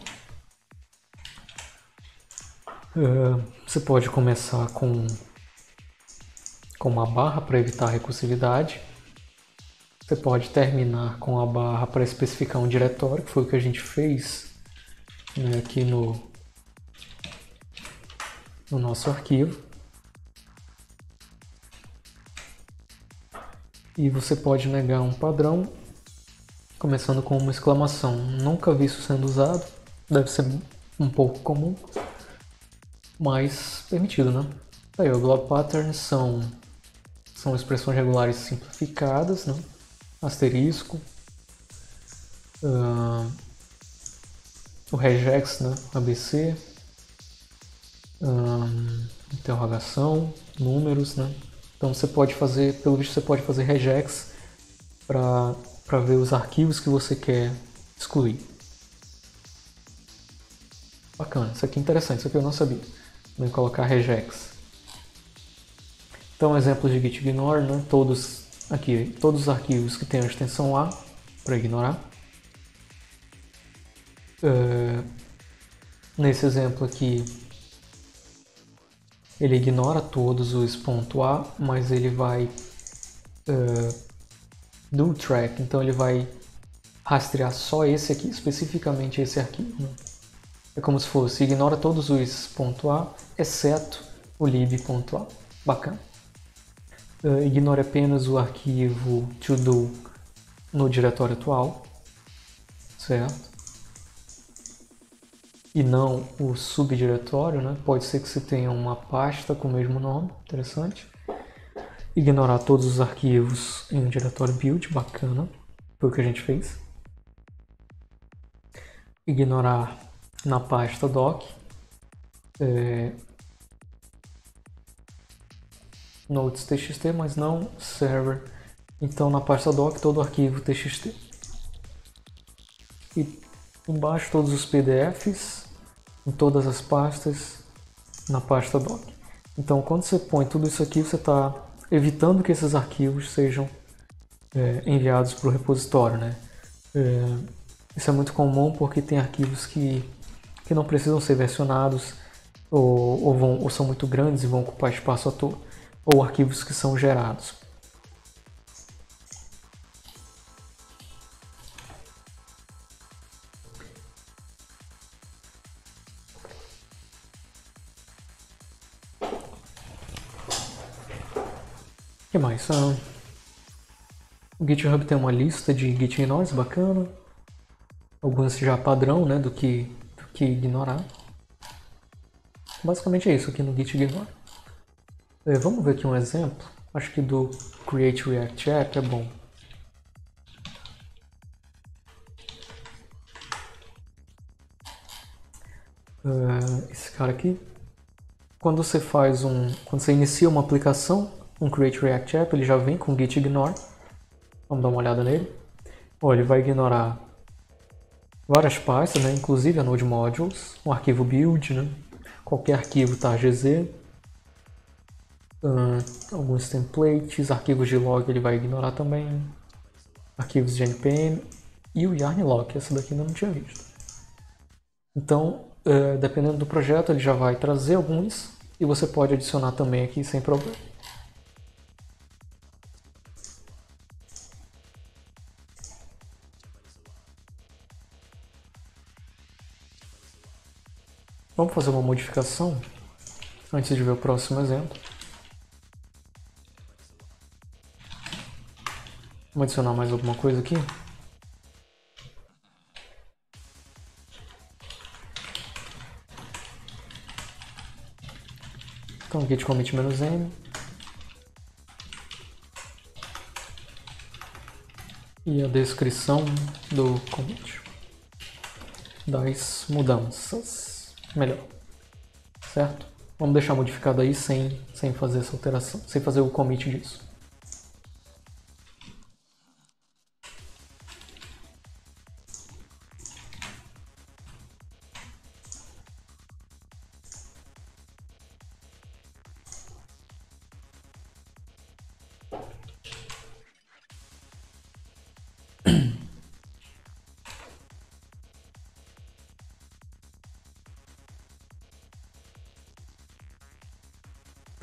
A: Você pode começar com, com uma barra para evitar recursividade. Você pode terminar com a barra para especificar um diretório, que foi o que a gente fez né, aqui no, no nosso arquivo. e você pode negar um padrão começando com uma exclamação. Nunca vi isso sendo usado, deve ser um pouco comum, mas permitido, né? Aí, o glob patterns são, são expressões regulares simplificadas, né? asterisco, uh, o regex, né? ABC, um, interrogação, números, né? Então você pode fazer, pelo visto você pode fazer regex para ver os arquivos que você quer excluir. Bacana, isso aqui é interessante, isso aqui eu não sabia. Vou colocar regex. Então exemplos de git ignore, né? todos aqui todos os arquivos que tenham extensão A para ignorar. Uh, nesse exemplo aqui, ele ignora todos os .a, mas ele vai uh, do track, então ele vai rastrear só esse aqui, especificamente esse arquivo. Né? É como se fosse ignora todos os .a, exceto o lib.a. Bacana. Uh, ignore apenas o arquivo to-do no diretório atual, certo? E não o subdiretório, né? Pode ser que você tenha uma pasta com o mesmo nome, interessante. Ignorar todos os arquivos em um diretório build, bacana, foi o que a gente fez. Ignorar na pasta doc. É, notes.txt, mas não server. Então na pasta doc todo o arquivo txt. E embaixo todos os PDFs em todas as pastas na pasta doc. Então quando você põe tudo isso aqui, você está evitando que esses arquivos sejam é, enviados para o repositório. Né? É, isso é muito comum porque tem arquivos que, que não precisam ser versionados ou, ou, vão, ou são muito grandes e vão ocupar espaço à toa ou arquivos que são gerados. Que mais? Ah, o GitHub tem uma lista de git bacana. Algumas já padrão né, do, que, que ignorar. Basicamente é isso aqui no git ignore. É, vamos ver aqui um exemplo. Acho que do Create React App é bom. Uh, esse cara aqui. Quando você faz um, quando você inicia uma aplicação, um Create React App, ele já vem com git ignore. Vamos dar uma olhada nele. Ó, ele vai ignorar várias pastas, né? inclusive a Node Modules, um arquivo build, né? qualquer arquivo targz, uh, alguns templates, arquivos de log ele vai ignorar também, arquivos de npm e o yarn log, essa daqui ainda não tinha visto. Então, uh, dependendo do projeto, ele já vai trazer alguns e você pode adicionar também aqui sem problema. Vamos fazer uma modificação antes de ver o próximo exemplo. Vamos adicionar mais alguma coisa aqui? Então git commit "-m". E a descrição do commit das mudanças. Melhor. Certo? Vamos deixar modificado aí sem, sem fazer essa alteração, sem fazer o commit disso.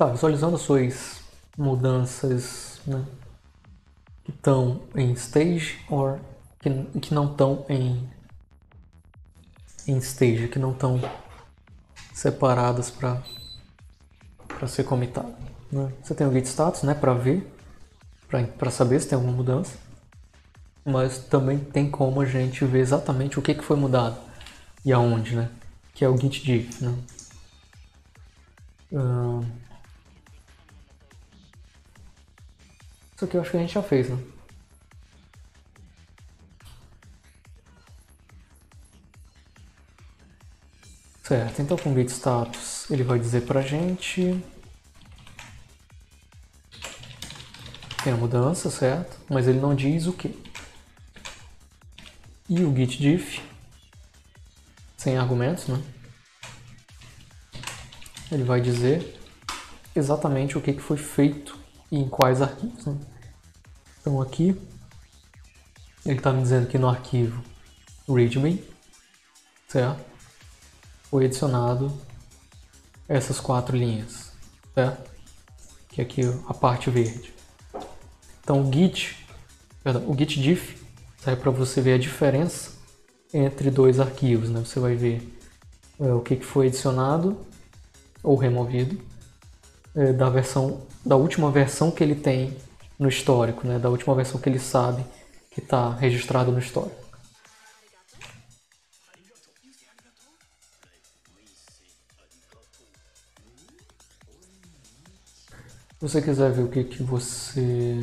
A: Tá, visualizando as suas mudanças né, que estão em stage ou que, que não estão em, em stage, que não estão separadas para ser comitado. Né? Você tem o git status né, para ver, para saber se tem alguma mudança, mas também tem como a gente ver exatamente o que, que foi mudado e aonde, né? que é o git diff. Né? Uh, Isso aqui eu acho que a gente já fez, né? Certo, então com o status ele vai dizer pra gente tem a mudança, certo? Mas ele não diz o que. E o git diff, sem argumentos, né? Ele vai dizer exatamente o que foi feito e em quais arquivos. Né? Então aqui ele está me dizendo que no arquivo readme, certo? Foi adicionado essas quatro linhas, certo? Que é aqui a parte verde. Então o git, perdão, o git diff serve para você ver a diferença entre dois arquivos, né? Você vai ver é, o que, que foi adicionado ou removido é, da versão da última versão que ele tem no histórico, né? Da última versão que ele sabe que está registrado no histórico. Se você quiser ver o que, que você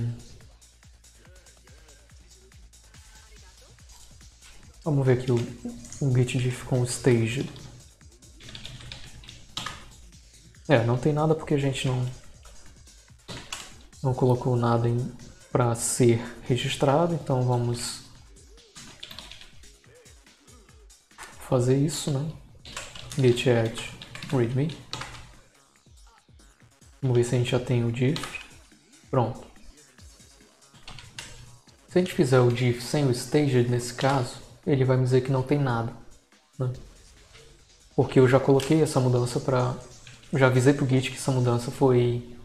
A: Vamos ver aqui o, o git diff com o stage. É, não tem nada porque a gente não não colocou nada para ser registrado, então vamos fazer isso, né? Git add readme. Vamos ver se a gente já tem o diff. Pronto. Se a gente fizer o diff sem o staged nesse caso, ele vai me dizer que não tem nada. Né? Porque eu já coloquei essa mudança para. Já avisei pro Git que essa mudança foi.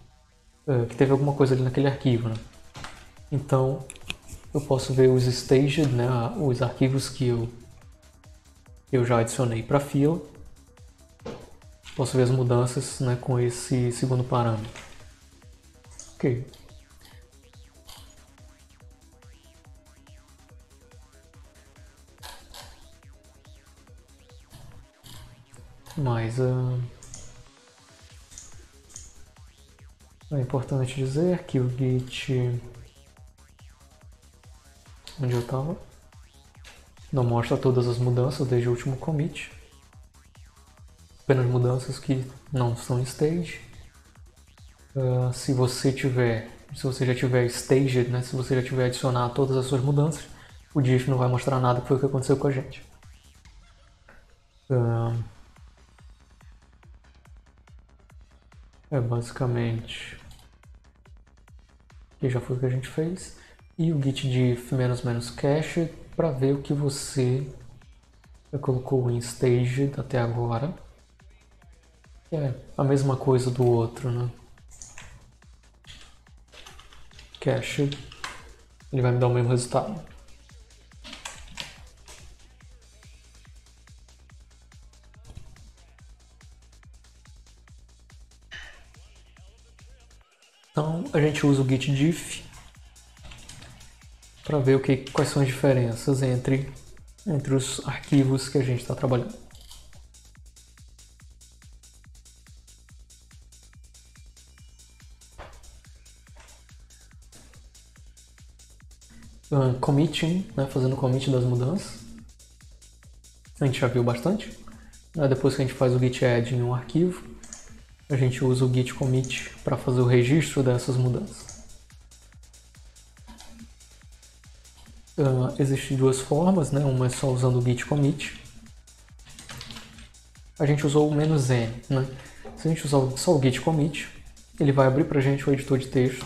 A: Uh, que teve alguma coisa ali naquele arquivo. Né? Então eu posso ver os staged, né, os arquivos que eu, eu já adicionei para a fila. Posso ver as mudanças né, com esse segundo parâmetro. Ok. Mas uh, é importante dizer que o Git onde eu estava não mostra todas as mudanças desde o último commit, apenas mudanças que não são stage. Uh, se você tiver, se você já tiver staged, né, se você já tiver adicionado todas as suas mudanças, o diff não vai mostrar nada que foi o que aconteceu com a gente. Uh, É basicamente que já foi o que a gente fez e o git diff menos menos cache para ver o que você colocou em stage até agora. É a mesma coisa do outro, né? Cache, ele vai me dar o mesmo resultado. Então a gente usa o git diff para ver o que, quais são as diferenças entre, entre os arquivos que a gente está trabalhando. Uh, committing, né, fazendo commit das mudanças. A gente já viu bastante. Depois que a gente faz o git add em um arquivo, a gente usa o git commit para fazer o registro dessas mudanças. Uh, Existem duas formas, né? uma é só usando o git commit. A gente usou o "-n", né? Se a gente usar só o git commit, ele vai abrir para a gente o editor de texto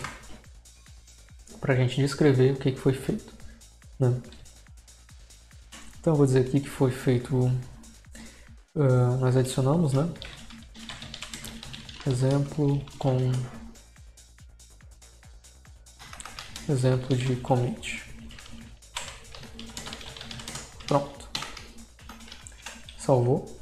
A: para a gente descrever o que, que foi feito. Né? Então eu vou dizer aqui que foi feito, uh, nós adicionamos, né? Exemplo com exemplo de commit. Pronto. Salvou.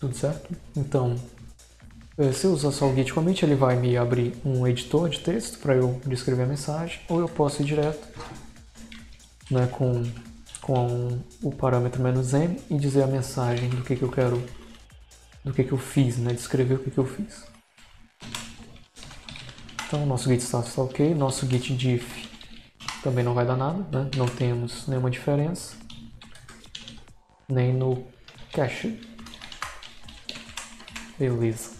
A: Tudo certo? Então, se eu usar só o git commit, ele vai me abrir um editor de texto para eu descrever a mensagem, ou eu posso ir direto né, com, com o parâmetro "-m" e dizer a mensagem do que, que eu quero, do que, que eu fiz, né, descrever o que, que eu fiz. Então, nosso git status está ok, nosso git diff também não vai dar nada, né? não temos nenhuma diferença, nem no cache. Beleza.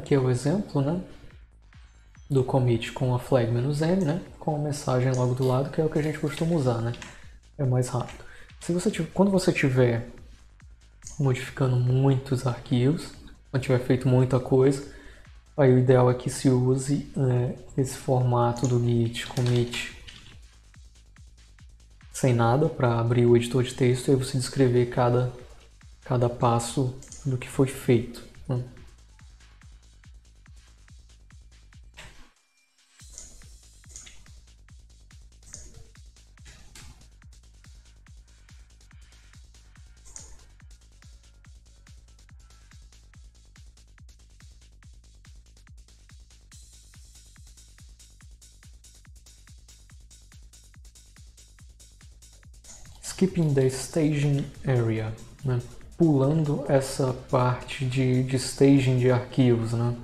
A: Aqui é o exemplo né, do commit com a flag "-m", né, com a mensagem logo do lado, que é o que a gente costuma usar, né? é mais rápido. Se você tiver, quando você estiver modificando muitos arquivos, quando tiver feito muita coisa, aí o ideal é que se use né, esse formato do git commit sem nada para abrir o editor de texto e você descrever cada, cada passo do que foi feito. Né? Skipping the staging area, né? pulando essa parte de, de staging de arquivos. Né?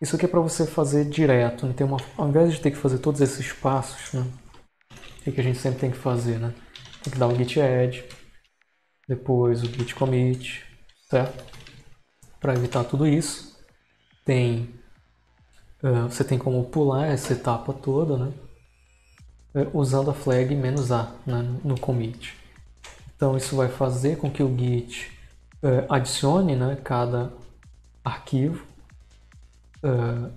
A: Isso aqui é para você fazer direto, né? tem uma, ao invés de ter que fazer todos esses passos, né? o que a gente sempre tem que fazer? Né? Tem que dar o git add, depois o git commit, certo? Para evitar tudo isso, tem uh, você tem como pular essa etapa toda, né? É, usando a flag "-a" né, no commit. Então isso vai fazer com que o Git é, adicione né, cada arquivo é,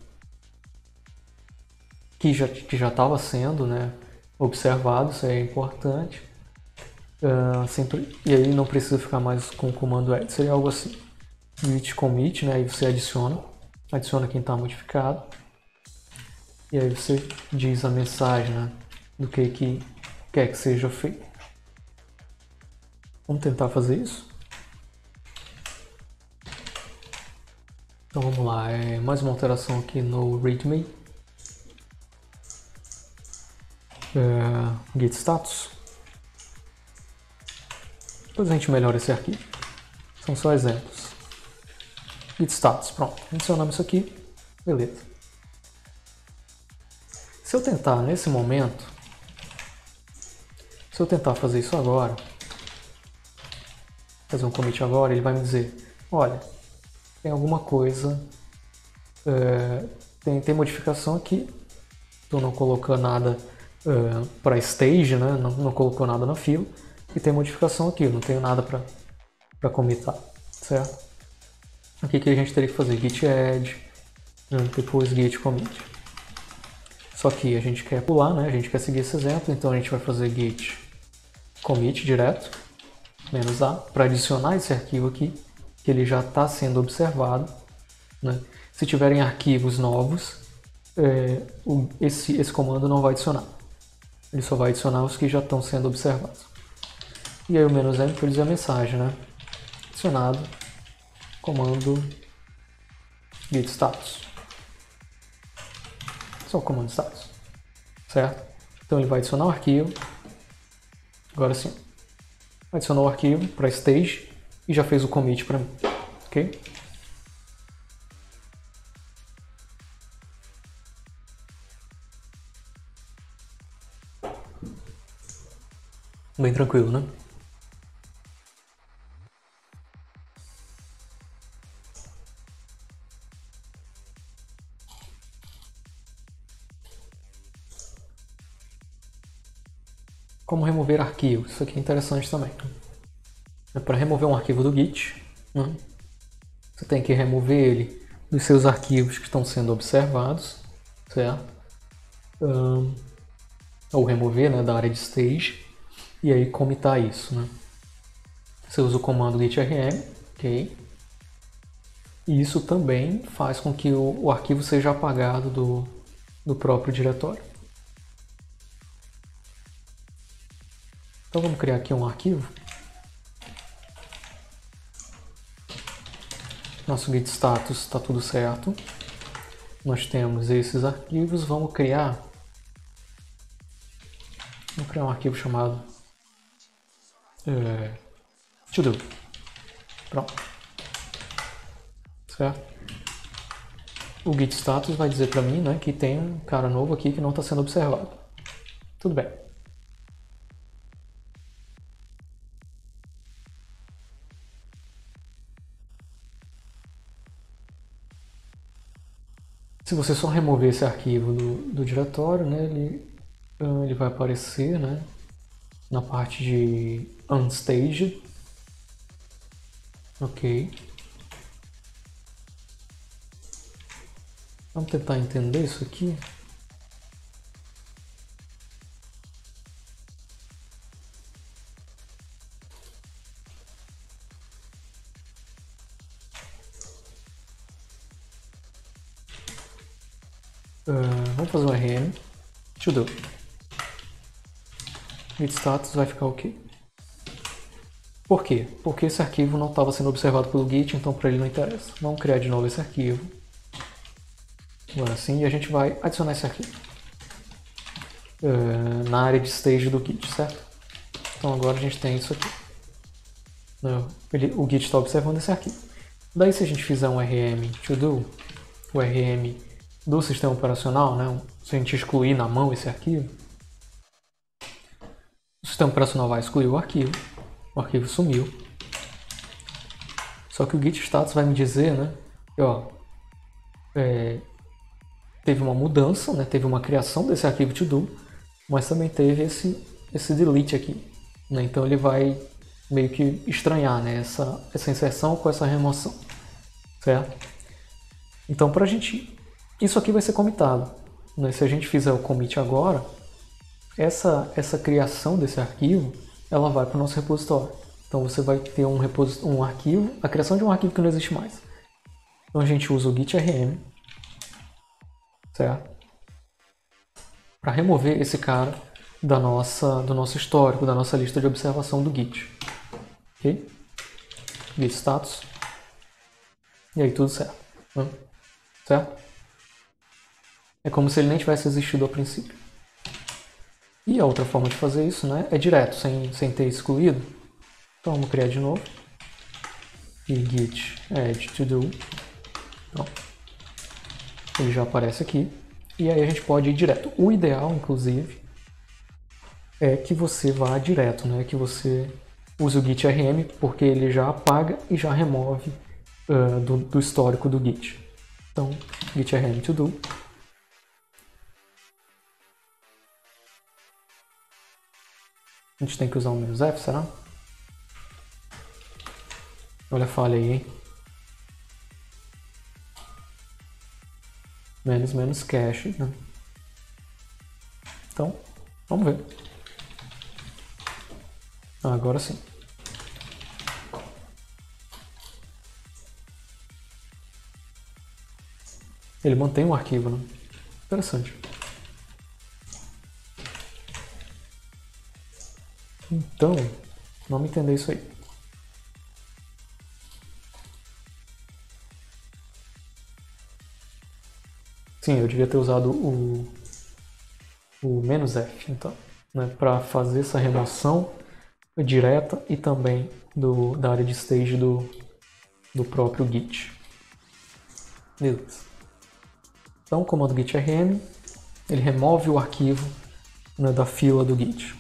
A: que já que já estava sendo né, observado, isso é importante. sempre, e aí não precisa ficar mais com o comando add, seria algo assim. Git commit, né, aí você adiciona, adiciona quem está modificado. E aí você diz a mensagem, né? Do que, que quer que seja feito. Vamos tentar fazer isso? Então vamos lá, é mais uma alteração aqui no README. É, git status. Depois a gente melhora esse arquivo. São só exemplos. Git status, pronto. Adicionamos isso aqui. Beleza. Se eu tentar nesse momento se eu tentar fazer isso agora, fazer um commit agora, ele vai me dizer, olha, tem alguma coisa, é, tem, tem modificação aqui, tu não colocou nada é, para stage, né? não, não colocou nada na fila, e tem modificação aqui, eu não tenho nada para comitar, certo? Aqui que a gente teria que fazer git add, né? depois git commit. Só que a gente quer pular, né? a gente quer seguir esse exemplo, então a gente vai fazer git commit direto, menos A, para adicionar esse arquivo aqui, que ele já está sendo observado. Né? Se tiverem arquivos novos, é, o, esse, esse comando não vai adicionar. Ele só vai adicionar os que já estão sendo observados. E aí o menos "-m" dizer a mensagem, né? Adicionado, comando git status. Só o comando status, certo? Então ele vai adicionar o arquivo, Agora sim. Adicionou o arquivo para stage e já fez o commit para mim. Ok? Bem tranquilo, né? Como remover arquivos? Isso aqui é interessante também. É para remover um arquivo do Git, né? você tem que remover ele dos seus arquivos que estão sendo observados, certo? Um, ou remover né, da área de stage e aí comitar isso. Né? Você usa o comando gitrm, ok? E isso também faz com que o, o arquivo seja apagado do, do próprio diretório. Então vamos criar aqui um arquivo. Nosso git status está tudo certo. Nós temos esses arquivos. Vamos criar. Vamos criar um arquivo chamado é, to do. Pronto. Certo? O git status vai dizer para mim né, que tem um cara novo aqui que não está sendo observado. Tudo bem. Se você só remover esse arquivo do, do diretório, né, ele, ah, ele vai aparecer né, na parte de Unstaged. Ok. Vamos tentar entender isso aqui. Uh, vamos fazer um RM. To do. Git status vai ficar ok. Por quê? Porque esse arquivo não estava sendo observado pelo Git, então para ele não interessa. Vamos criar de novo esse arquivo. Agora sim, e a gente vai adicionar esse arquivo. Uh, na área de stage do Git, certo? Então agora a gente tem isso aqui. Ele, o Git está observando esse arquivo. Daí se a gente fizer um rm to do, o rm do sistema operacional, né? se a gente excluir na mão esse arquivo, o sistema operacional vai excluir o arquivo, o arquivo sumiu. Só que o git status vai me dizer, né, que ó, é, teve uma mudança, né, teve uma criação desse arquivo to do, mas também teve esse, esse delete aqui. Né, então ele vai meio que estranhar né, essa, essa inserção com essa remoção, certo? Então para a gente isso aqui vai ser comitado. Né? Se a gente fizer o commit agora, essa, essa criação desse arquivo, ela vai para o nosso repositório. Então você vai ter um, um arquivo, a criação de um arquivo que não existe mais. Então a gente usa o git rm, certo? Para remover esse cara da nossa, do nosso histórico, da nossa lista de observação do git. Ok? Git status. E aí tudo certo. Né? Certo? É como se ele nem tivesse existido a princípio. E a outra forma de fazer isso né, é direto, sem, sem ter excluído. Então vamos criar de novo. E git add to do. Então, ele já aparece aqui. E aí a gente pode ir direto. O ideal, inclusive, é que você vá direto, né? Que você use o git rm, porque ele já apaga e já remove uh, do, do histórico do git. Então, git rm to do. A gente tem que usar um menos F, será? Olha a falha aí, hein? Menos, menos cache, né? Então, vamos ver. Ah, agora sim. Ele mantém o arquivo, né? Interessante. Então, vamos entender isso aí. Sim, eu devia ter usado o, o menos "-f", então, né, para fazer essa remoção direta e também do, da área de stage do, do próprio Git. Beleza. Então, o comando git rm, ele remove o arquivo né, da fila do Git.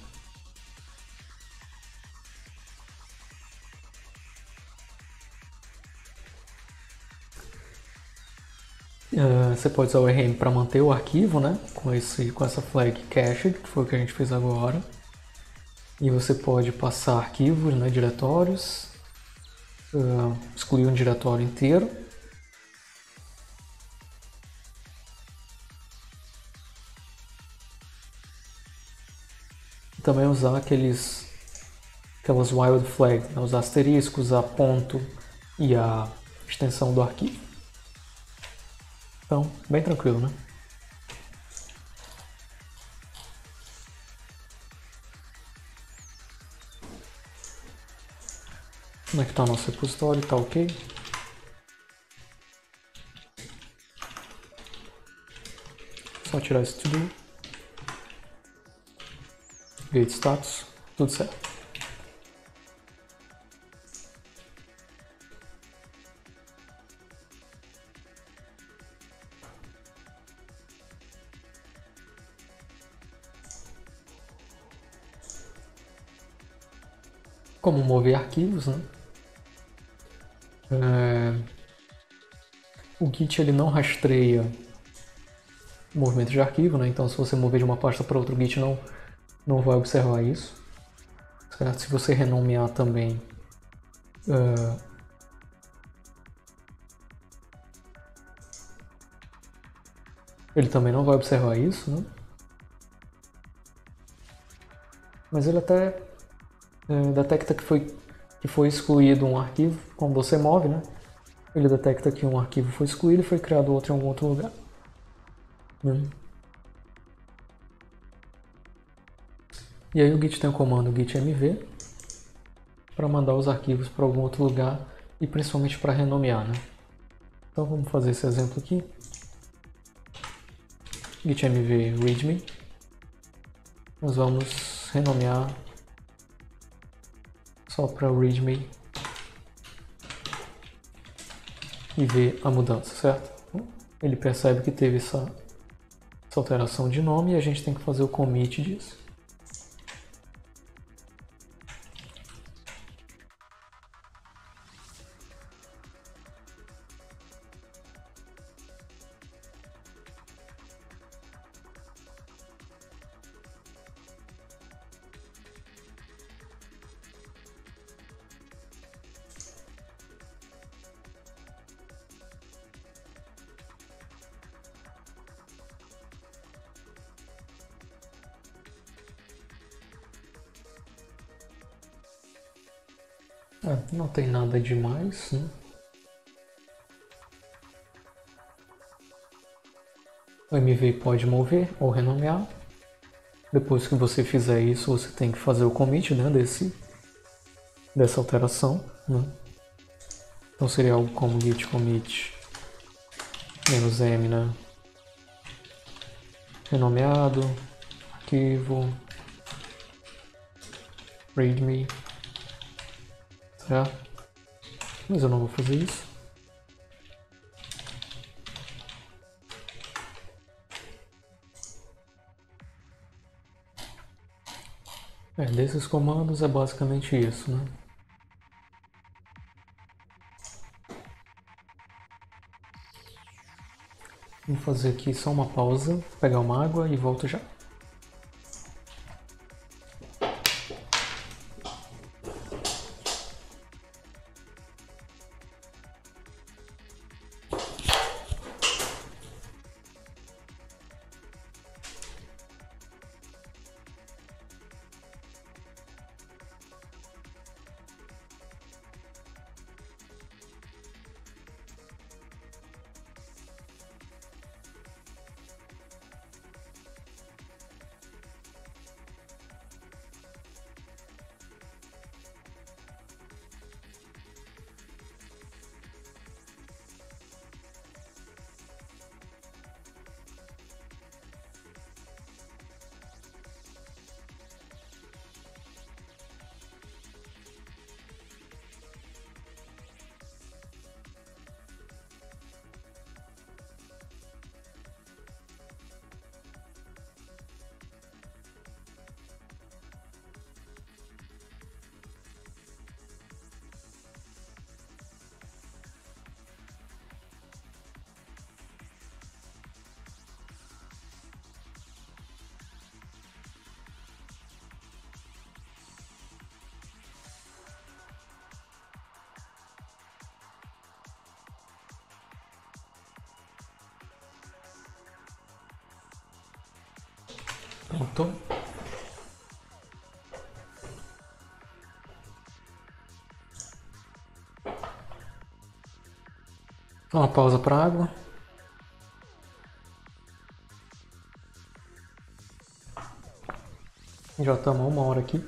A: Uh, você pode usar o RM para manter o arquivo, né? Com, esse, com essa flag cached, que foi o que a gente fez agora. E você pode passar arquivos, né? Diretórios. Uh, excluir um diretório inteiro. Também usar aqueles aquelas wild flags, né? os asteriscos, a ponto e a extensão do arquivo. Então, bem tranquilo, né? Como é que está o nosso repositório? Está ok? Só tirar esse to do. Gate status, tudo certo. Como mover arquivos, né? É... O Git ele não rastreia movimento de arquivo, né? Então se você mover de uma pasta para outra, o Git não, não vai observar isso. Certo? Se você renomear também uh, ele também não vai observar isso, né? Mas ele até é, detecta que foi, que foi excluído um arquivo, como você move, né? Ele detecta que um arquivo foi excluído e foi criado outro em algum outro lugar. Hum. E aí o Git tem o comando gitmv para mandar os arquivos para algum outro lugar e principalmente para renomear, né? Então vamos fazer esse exemplo aqui. gitmv readme. Nós vamos renomear só para o readme e ver a mudança, certo? Ele percebe que teve essa, essa alteração de nome e a gente tem que fazer o commit disso. Tem nada demais, né? O MV pode mover ou renomear. Depois que você fizer isso, você tem que fazer o commit né, desse, dessa alteração. Né? Então seria algo como git commit "-m", né? Renomeado, arquivo, readme é. Mas eu não vou fazer isso. É, desses comandos é basicamente isso, né? Vou fazer aqui só uma pausa, pegar uma água e volto já. Pronto. Uma pausa para água. Já estamos uma hora aqui.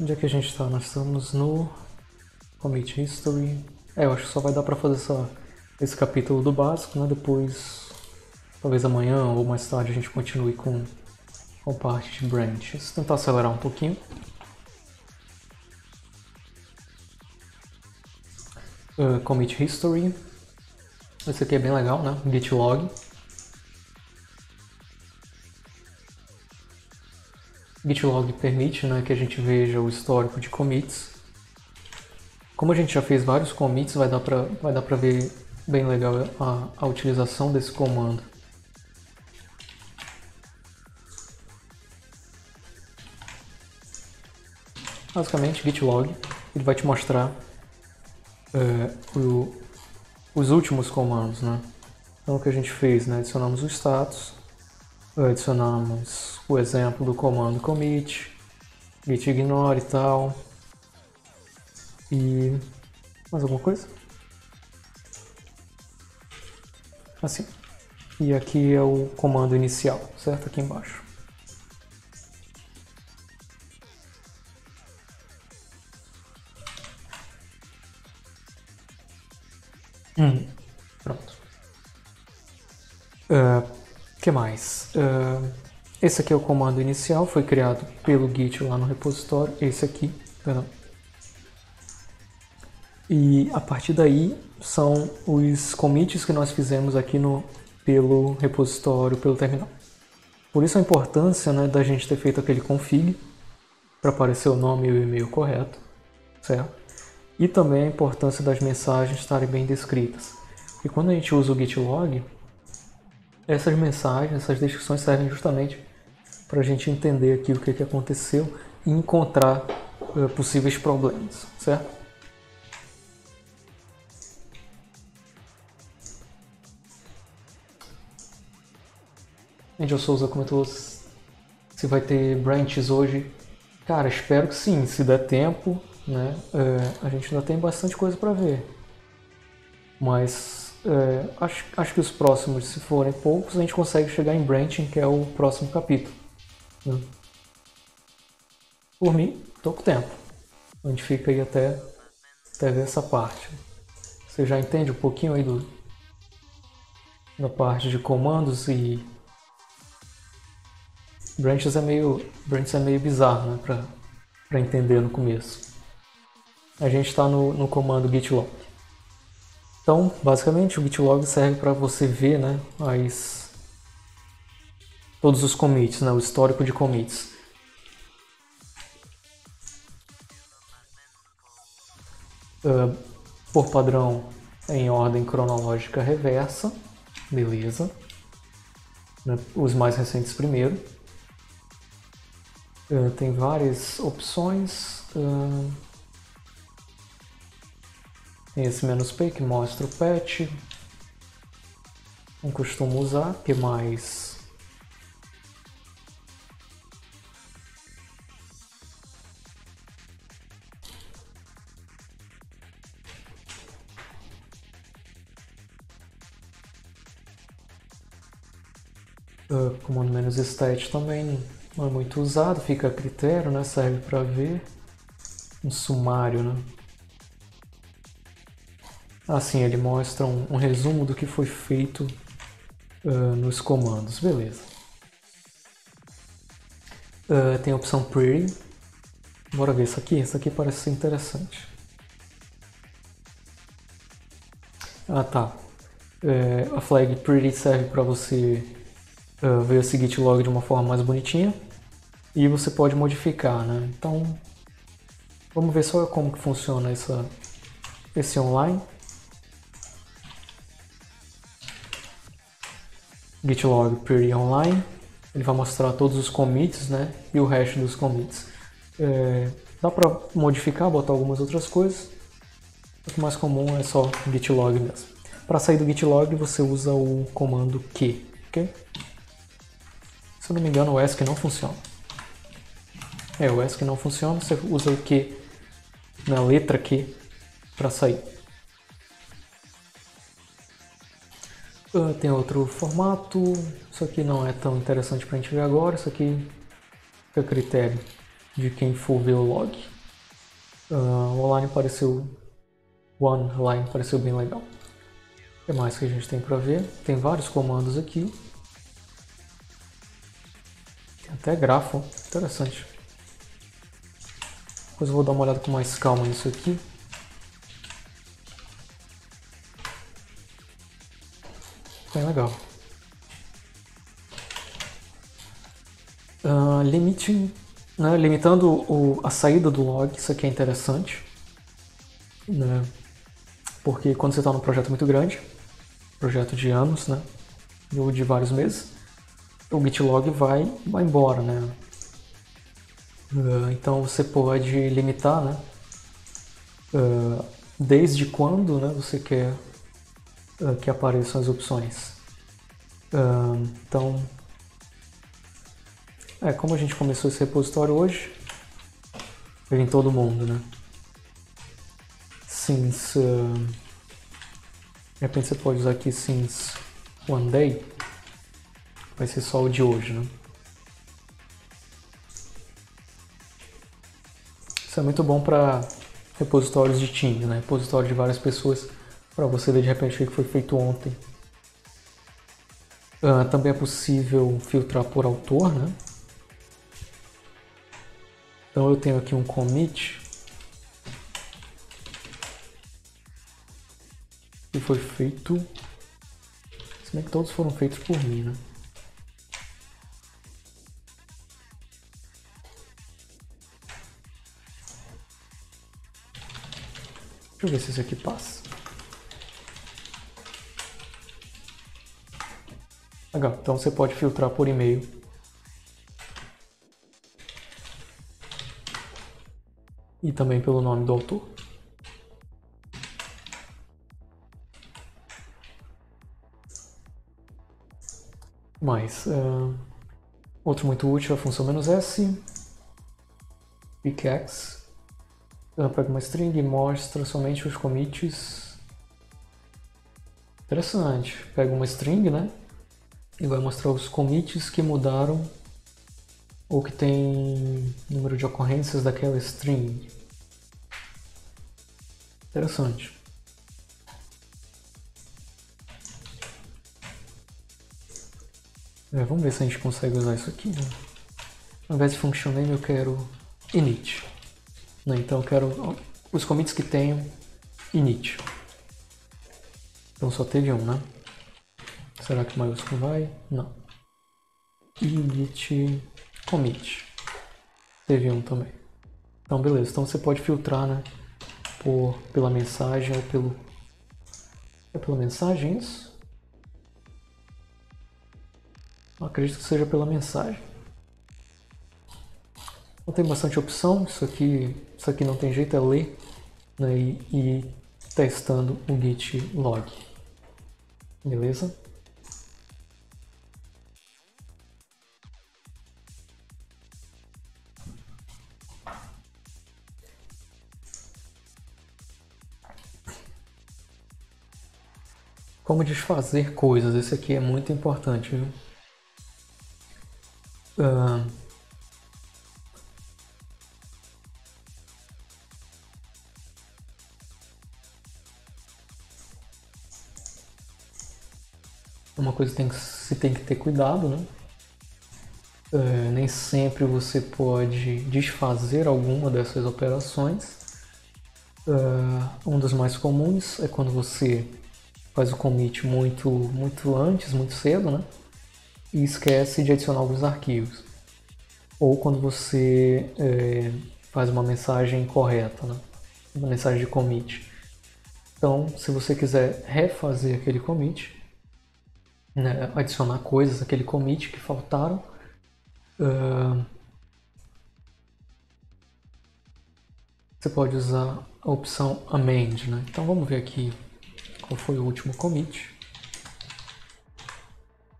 A: Onde é que a gente está? Nós estamos no Commit History. É, eu acho que só vai dar para fazer essa, esse capítulo do básico, né? Depois Talvez amanhã ou mais tarde a gente continue com, com parte de branches. Tentar acelerar um pouquinho. Uh, commit history. Esse aqui é bem legal, né? Git log. Git log permite né, que a gente veja o histórico de commits. Como a gente já fez vários commits, vai dar para ver bem legal a, a utilização desse comando. Basicamente, git log, ele vai te mostrar é, o, os últimos comandos, né? Então o que a gente fez, né? Adicionamos o status, adicionamos o exemplo do comando commit, git ignore e tal. E mais alguma coisa? Assim. E aqui é o comando inicial, certo? Aqui embaixo. Hum, pronto. Uh, que mais? Uh, esse aqui é o comando inicial, foi criado pelo Git lá no repositório. Esse aqui, perdão. E a partir daí são os commits que nós fizemos aqui no, pelo repositório, pelo terminal. Por isso a importância né, da gente ter feito aquele config para aparecer o nome e o e-mail correto, certo? E também a importância das mensagens estarem bem descritas. E quando a gente usa o git log, essas mensagens, essas descrições servem justamente para a gente entender aqui o que, que aconteceu e encontrar uh, possíveis problemas, certo? Angel Souza comentou se vai ter branches hoje. Cara, espero que sim, se der tempo né? É, a gente ainda tem bastante coisa para ver. Mas é, acho, acho que os próximos, se forem poucos, a gente consegue chegar em Branching, que é o próximo capítulo. Né? Por mim, tô com tempo. A gente fica aí até, até ver essa parte. Você já entende um pouquinho aí do, da parte de comandos e branches é meio branches é meio bizarro, né, para entender no começo a gente está no, no comando git log. Então, basicamente, o git log serve para você ver né, as, todos os commits, né, o histórico de commits. Uh, por padrão, em ordem cronológica reversa, beleza. Né, os mais recentes primeiro. Uh, tem várias opções. Uh, esse menos P que mostra o patch. Não costumo usar, que mais? Uh, comando menos stat também não é muito usado, fica a critério, né? Serve para ver um sumário, né? Assim, ele mostra um, um resumo do que foi feito uh, nos comandos. Beleza. Uh, tem a opção Pretty. Bora ver isso aqui. Isso aqui parece ser interessante. Ah, tá. É, a flag Pretty serve para você uh, ver o git log de uma forma mais bonitinha. E você pode modificar, né? Então, vamos ver só como que funciona essa, esse online. Gitlog pretty online. Ele vai mostrar todos os commits né, e o hash dos commits. É, dá para modificar, botar algumas outras coisas. O que mais comum é só gitlog mesmo. Para sair do gitlog você usa o comando q, ok? Se eu não me engano o ESC não funciona. É, o ESC não funciona, você usa o q na letra Q para sair. Tem outro formato, isso aqui não é tão interessante para a gente ver agora, isso aqui fica a critério de quem for ver o log. Uh, online pareceu, o online pareceu bem legal. O que mais que a gente tem para ver? Tem vários comandos aqui. Tem até grafo, interessante. Depois eu vou dar uma olhada com mais calma nisso aqui. Bem legal. Uh, limite, né, limitando o, a saída do log, isso aqui é interessante. Né, porque quando você está num projeto muito grande, projeto de anos, né? Ou de vários meses, o git log vai, vai embora, né? Uh, então você pode limitar, né? Uh, desde quando né, você quer uh, que apareçam as opções. então, é como a gente começou esse repositório hoje, em todo mundo, né? Since de repente você pode usar aqui since one day, vai ser só o de hoje, né? Isso é muito bom para repositórios de Teams, né? Repositório de várias pessoas, para você ver de repente o que foi feito ontem. Uh, também é possível filtrar por autor, né? Então eu tenho aqui um commit que foi feito. Se bem que todos foram feitos por mim, né? Deixa eu ver se isso aqui passa. Legal, então você pode filtrar por e-mail. E também pelo nome do autor. Mais. Uh, outro muito útil é a função "-s", pickaxe, ela pega uma string e mostra somente os commits. Interessante. Pega uma string, né? E vai mostrar os commits que mudaram ou que tem número de ocorrências daquela string. Interessante. É, vamos ver se a gente consegue usar isso aqui. Né? Ao invés de function name eu quero init. Né? Então eu quero os commits que tenham init. Então só teve um, né? Será que maiúsculo vai? Não. Init commit. Teve um também. Então beleza, então você pode filtrar, né? Por, pela mensagem ou pelo... É pela mensagem isso? acredito que seja pela mensagem. Então tem bastante opção, isso aqui, isso aqui não tem jeito, é ler né, e, e testando o git log. Beleza? Como desfazer coisas, esse aqui é muito importante, viu? Uh, uma coisa tem que, se tem que ter cuidado, né? É, nem sempre você pode desfazer alguma dessas operações. É, um dos mais comuns é quando você faz o commit muito, muito antes, muito cedo, né? E esquece de adicionar alguns arquivos. Ou quando você é, faz uma mensagem correta, né? Uma mensagem de commit. Então, se você quiser refazer aquele commit, né, adicionar coisas, aquele commit que faltaram. Uh, você pode usar a opção amend, né? Então vamos ver aqui qual foi o último commit.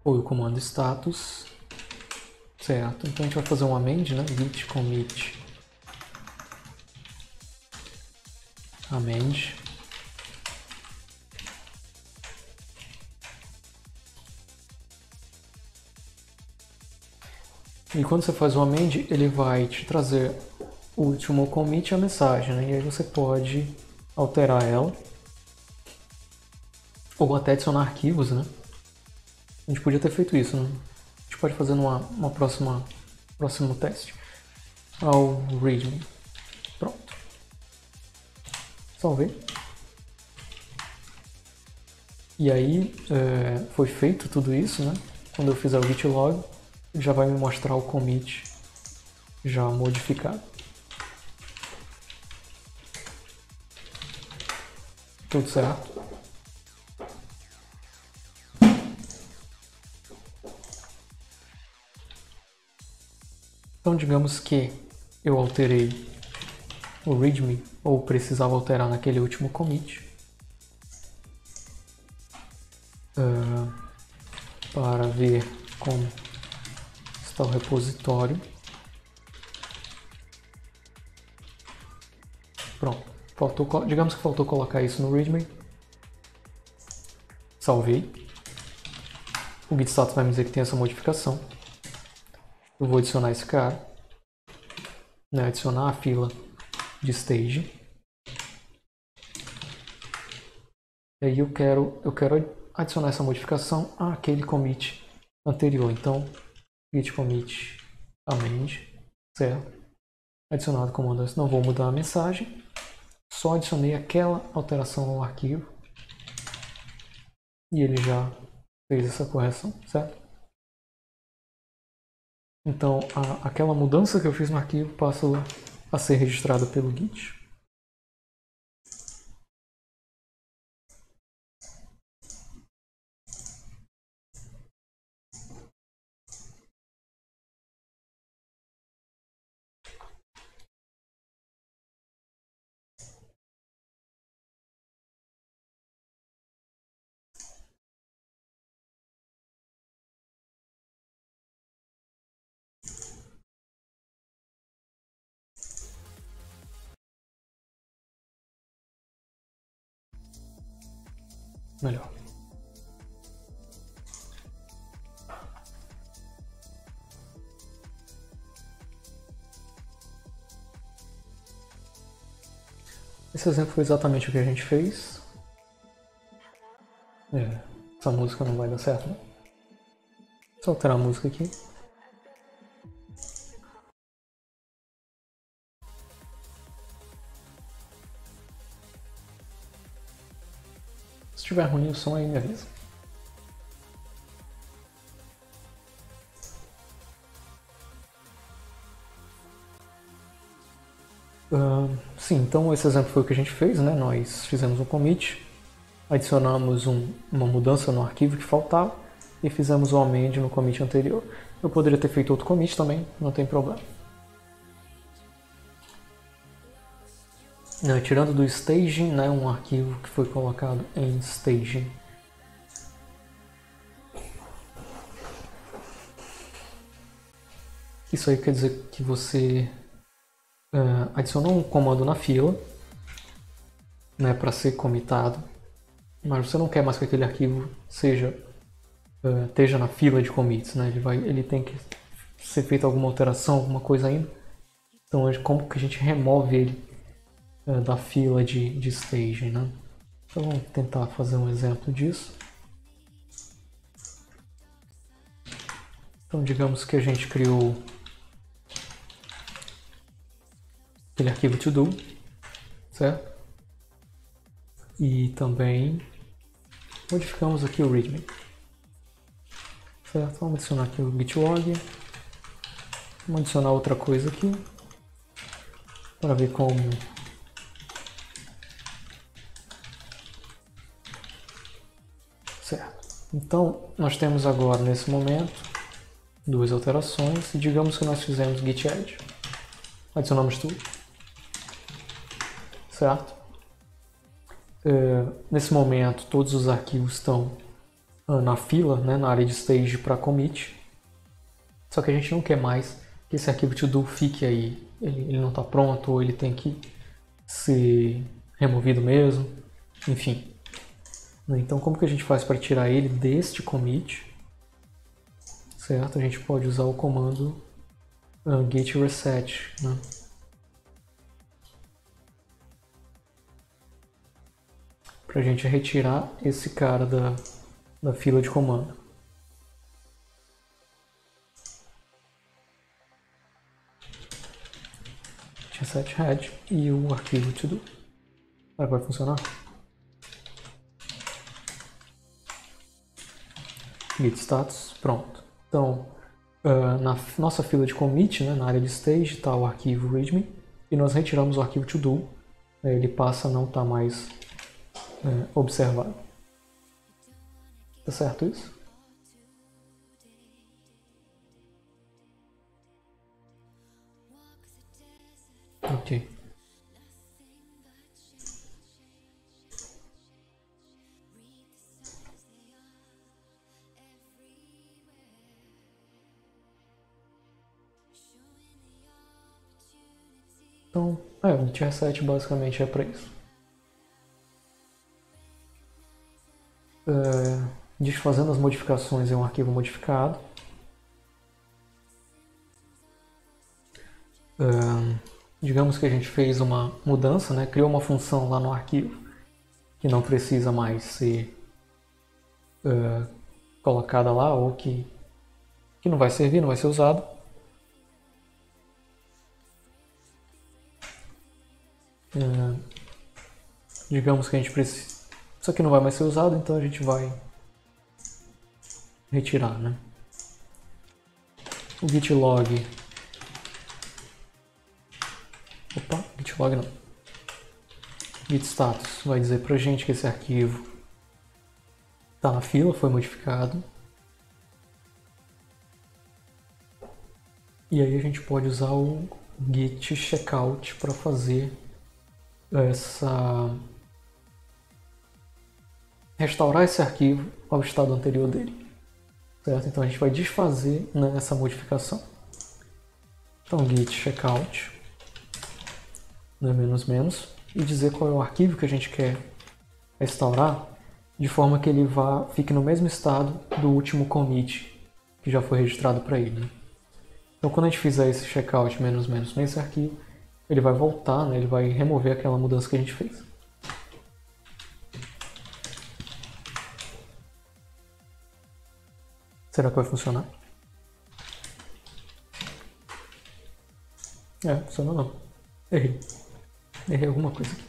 A: Foi o comando status, certo? Então a gente vai fazer um amend, né? git commit amend E quando você faz o amend, ele vai te trazer o último commit e a mensagem, né? E aí você pode alterar ela. Ou até adicionar arquivos, né? A gente podia ter feito isso, né? A gente pode fazer numa uma próxima próximo teste. Ao readme. Pronto. Salvei. E aí é, foi feito tudo isso, né? Quando eu fizer o git log, já vai me mostrar o commit já modificado. Tudo certo. Então digamos que eu alterei o readme ou precisava alterar naquele último commit uh, para ver como está o repositório. Pronto, faltou, digamos que faltou colocar isso no readme. Salvei. O git status vai me dizer que tem essa modificação. Eu vou adicionar esse cara. Né, adicionar a fila de stage. E aí eu quero, eu quero adicionar essa modificação àquele commit anterior. Então, git commit amend, certo? Adicionado comando, não vou mudar a mensagem, só adicionei aquela alteração no arquivo e ele já fez essa correção, certo? Então, a, aquela mudança que eu fiz no arquivo passa a ser registrada pelo Git. Melhor. Esse exemplo foi exatamente o que a gente fez. É, essa música não vai dar certo, né? Só alterar a música aqui. Tiver ruim o som aí me avisa. Uh, sim, então esse exemplo foi o que a gente fez, né? Nós fizemos um commit, adicionamos um, uma mudança no arquivo que faltava e fizemos um amend no commit anterior. Eu poderia ter feito outro commit também, não tem problema. Não, tirando do staging, né, um arquivo que foi colocado em staging. Isso aí quer dizer que você uh, adicionou um comando na fila né, para ser comitado, mas você não quer mais que aquele arquivo seja uh, esteja na fila de commits, né? Ele vai, ele tem que ser feita alguma alteração, alguma coisa ainda. Então, como que a gente remove ele é, da fila de, de staging, né? Então vamos tentar fazer um exemplo disso. Então digamos que a gente criou aquele arquivo to do, certo? E também modificamos aqui o readme. Certo? Vamos adicionar aqui o gitlog. Vamos adicionar outra coisa aqui para ver como Então, nós temos agora, nesse momento, duas alterações. Digamos que nós fizemos git add. Adicionamos tudo. Certo? É, nesse momento, todos os arquivos estão ah, na fila, né, na área de stage para commit. Só que a gente não quer mais que esse arquivo to-do fique aí. Ele, ele não está pronto, ou ele tem que ser removido mesmo. Enfim? Então, como que a gente faz para tirar ele deste commit? Certo? A gente pode usar o comando uh, git reset. Né? Para a gente retirar esse cara da, da fila de comando. reset head e o arquivo to do. Agora vai funcionar? Git status, pronto. Então, uh, na nossa fila de commit, né, na área de stage, está o arquivo readme e nós retiramos o arquivo to do, né, ele passa a não estar tá mais é, observado. Tá certo isso? Ok. Então, é, o git reset basicamente é para isso. É, desfazendo as modificações em um arquivo modificado. É, digamos que a gente fez uma mudança, né? criou uma função lá no arquivo que não precisa mais ser uh, colocada lá ou que, que não vai servir, não vai ser usado. Uh, digamos que a gente precisa. Isso aqui não vai mais ser usado, então a gente vai retirar, né? O git log Opa, git log não. Git status vai dizer pra gente que esse arquivo está na fila, foi modificado. E aí a gente pode usar o git checkout para fazer essa restaurar esse arquivo ao estado anterior dele. Certo? Então a gente vai desfazer nessa modificação. Então git checkout né, menos menos, e dizer qual é o arquivo que a gente quer restaurar, de forma que ele vá, fique no mesmo estado do último commit que já foi registrado para ele. Né? Então quando a gente fizer esse checkout menos menos nesse arquivo, ele vai voltar, né, ele vai remover aquela mudança que a gente fez. Será que vai funcionar? É, funcionou não. Errei. Errei alguma coisa aqui.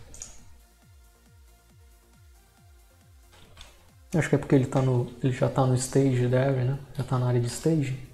A: Acho que é porque ele, tá no, ele já está no stage dev, né? Já está na área de stage.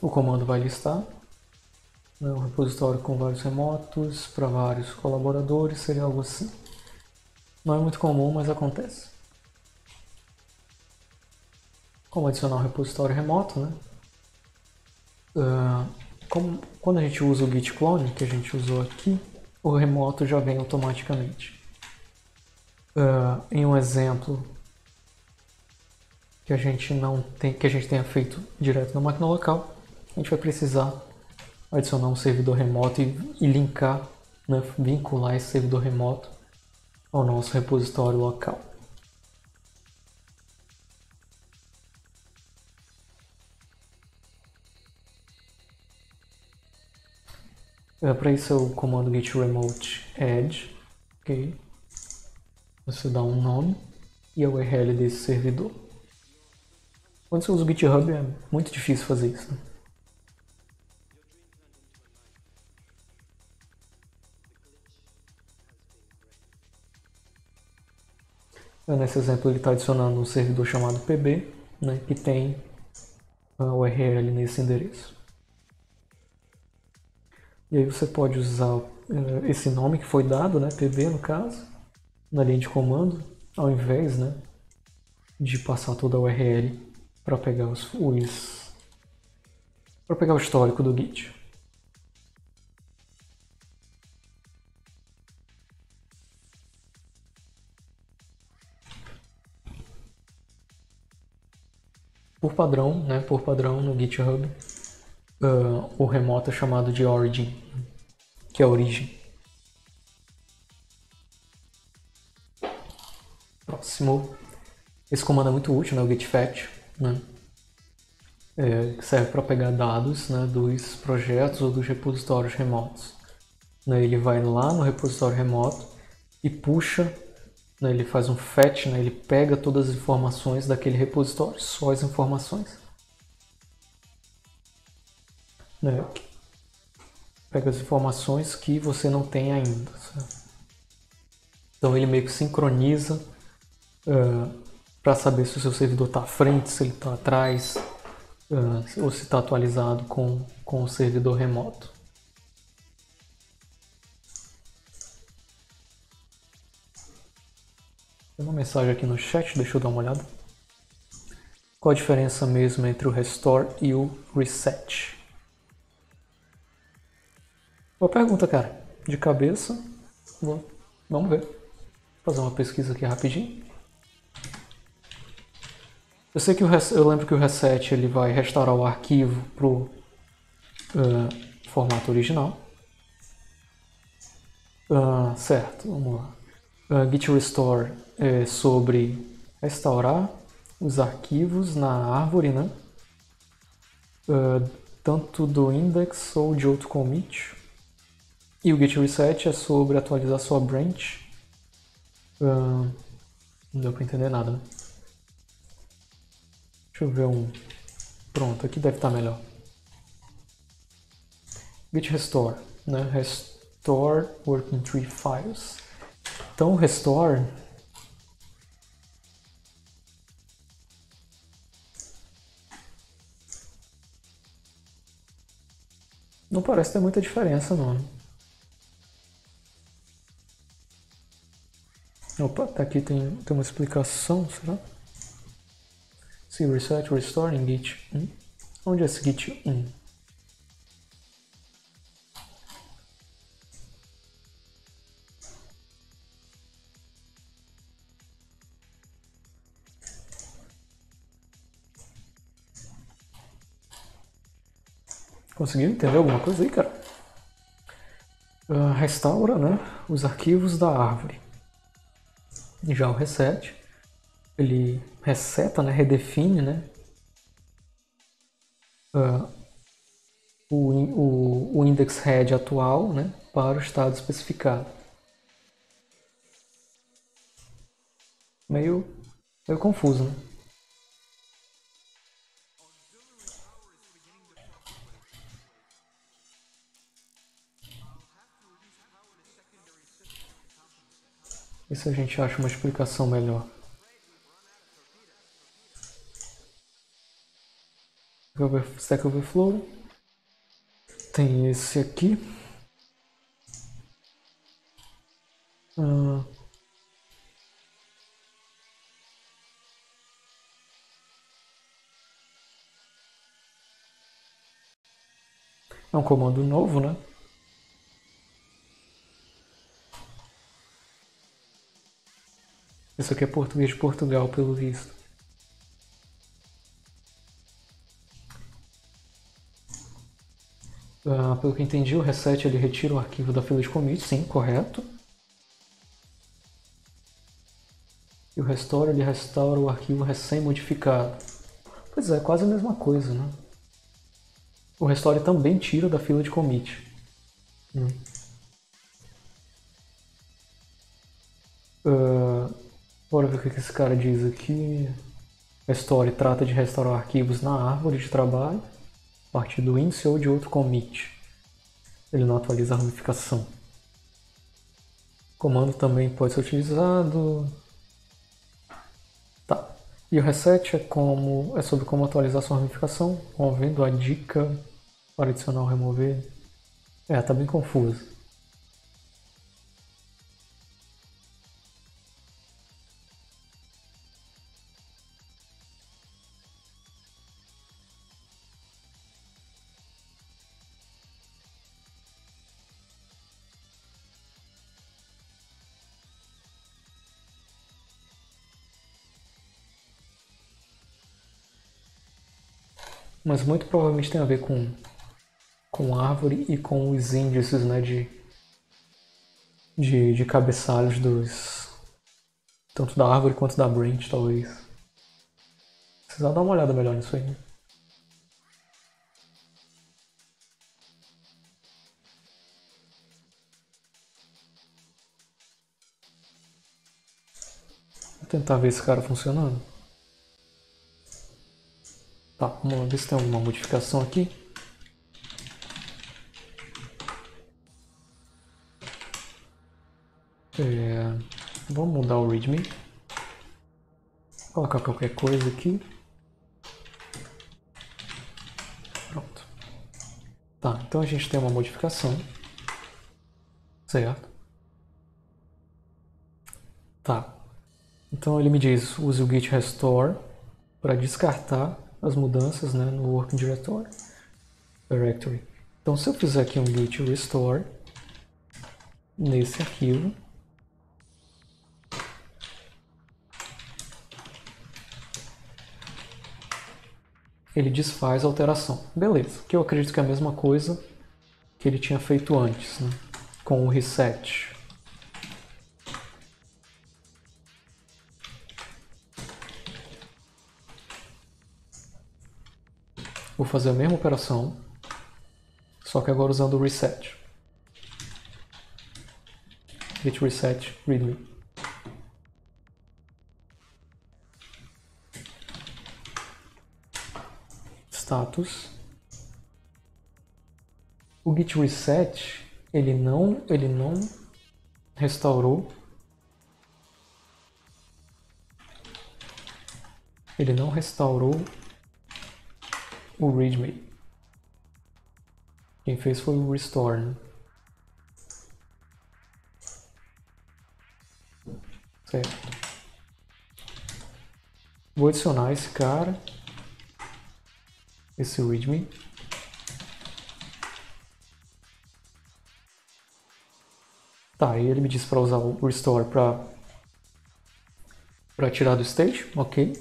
A: O comando vai listar né, um repositório com vários remotos para vários colaboradores, seria algo assim. Não é muito comum, mas acontece. Como adicionar um repositório remoto, né? Uh, como, quando a gente usa o git clone, que a gente usou aqui, o remoto já vem automaticamente. Uh, em um exemplo que a gente não tem, que a gente tenha feito direto na máquina local, a gente vai precisar adicionar um servidor remoto e, e linkar, né, vincular esse servidor remoto ao nosso repositório local. É, Para isso é o comando git remote add, ok? Você dá um nome e a URL desse servidor. Quando você usa o GitHub é muito difícil fazer isso. Né? Nesse exemplo ele está adicionando um servidor chamado pb, né, que tem a URL nesse endereço. E aí você pode usar uh, esse nome que foi dado, né, pb no caso, na linha de comando, ao invés né, de passar toda a URL para pegar os, os para pegar o histórico do Git. Por padrão, né, por padrão no GitHub, uh, o remoto é chamado de origin, que é origem. Próximo. Esse comando é muito útil, né, o gitfetch, né, é, que serve para pegar dados né, dos projetos ou dos repositórios remotos. Né, ele vai lá no repositório remoto e puxa né, ele faz um fetch, né, ele pega todas as informações daquele repositório, só as informações. Né, pega as informações que você não tem ainda. Certo? Então ele meio que sincroniza uh, para saber se o seu servidor está à frente, se ele está atrás, uh, ou se está atualizado com, com o servidor remoto. Tem uma mensagem aqui no chat, deixa eu dar uma olhada. Qual a diferença mesmo entre o restore e o reset? Boa pergunta, cara. De cabeça, vamos ver. Vou fazer uma pesquisa aqui rapidinho. Eu sei que o eu lembro que o reset ele vai restaurar o arquivo pro uh, formato original. Uh, certo, vamos lá uh, Git Restore é sobre restaurar os arquivos na árvore, né? Uh, tanto do index ou de outro commit. E o Git Reset é sobre atualizar sua branch. Uh, não deu para entender nada, né? Deixa eu ver um. Pronto, aqui deve estar melhor. Git Restore, né? Restore Working Tree Files. Então, restore não parece ter muita diferença não. Opa, tá aqui tem, tem uma explicação, será? Se reset, restore em git 1. Onde é esse git 1? Conseguiu entender alguma coisa aí, cara? Uh, restaura né, os arquivos da árvore. Já o reset, ele reseta, né, redefine né, uh, o, o, o index head atual né, para o estado especificado. Meio, meio confuso, né? Se a gente acha uma explicação melhor? Stack Overflow. Tem esse aqui. Uh, é um comando novo, né? Isso aqui é português de Portugal, pelo visto. Uh, pelo que entendi, o reset ele retira o arquivo da fila de commit, sim, correto. E o restore ele restaura o arquivo recém-modificado. Pois é, quase a mesma coisa, né? O restore também tira da fila de commit. Hum. Uh, bora ver o que esse cara diz aqui. Restore trata de restaurar arquivos na árvore de trabalho a partir do índice ou de outro commit. Ele não atualiza a ramificação. O comando também pode ser utilizado e o reset é, como, é sobre como atualizar sua ramificação, movendo a dica para adicionar ou remover. É, tá bem confuso. Mas muito provavelmente tem a ver com, com árvore e com os índices né, de, de, de cabeçalhos dos. tanto da árvore quanto da branch, talvez. Precisa dar uma olhada melhor nisso aí. Né? Vou tentar ver esse cara funcionando. Tá, vamos ver se tem alguma modificação aqui. É, vamos mudar o readme. Colocar qualquer coisa aqui. Pronto. Tá, então a gente tem uma modificação. Certo? Tá. Então ele me diz, use o git restore para descartar as mudanças né, no Working Directory. Directory. Então, se eu fizer aqui um git restore nesse arquivo, ele desfaz a alteração. Beleza, que eu acredito que é a mesma coisa que ele tinha feito antes, né? com o reset. Vou fazer a mesma operação, só que agora usando o reset. Git reset readme. Status. O git reset ele não ele não restaurou ele não restaurou o readme. Quem fez foi o restore. Né? Certo. Vou adicionar esse cara, esse readme. Tá, ele me disse para usar o restore para para tirar do state, ok.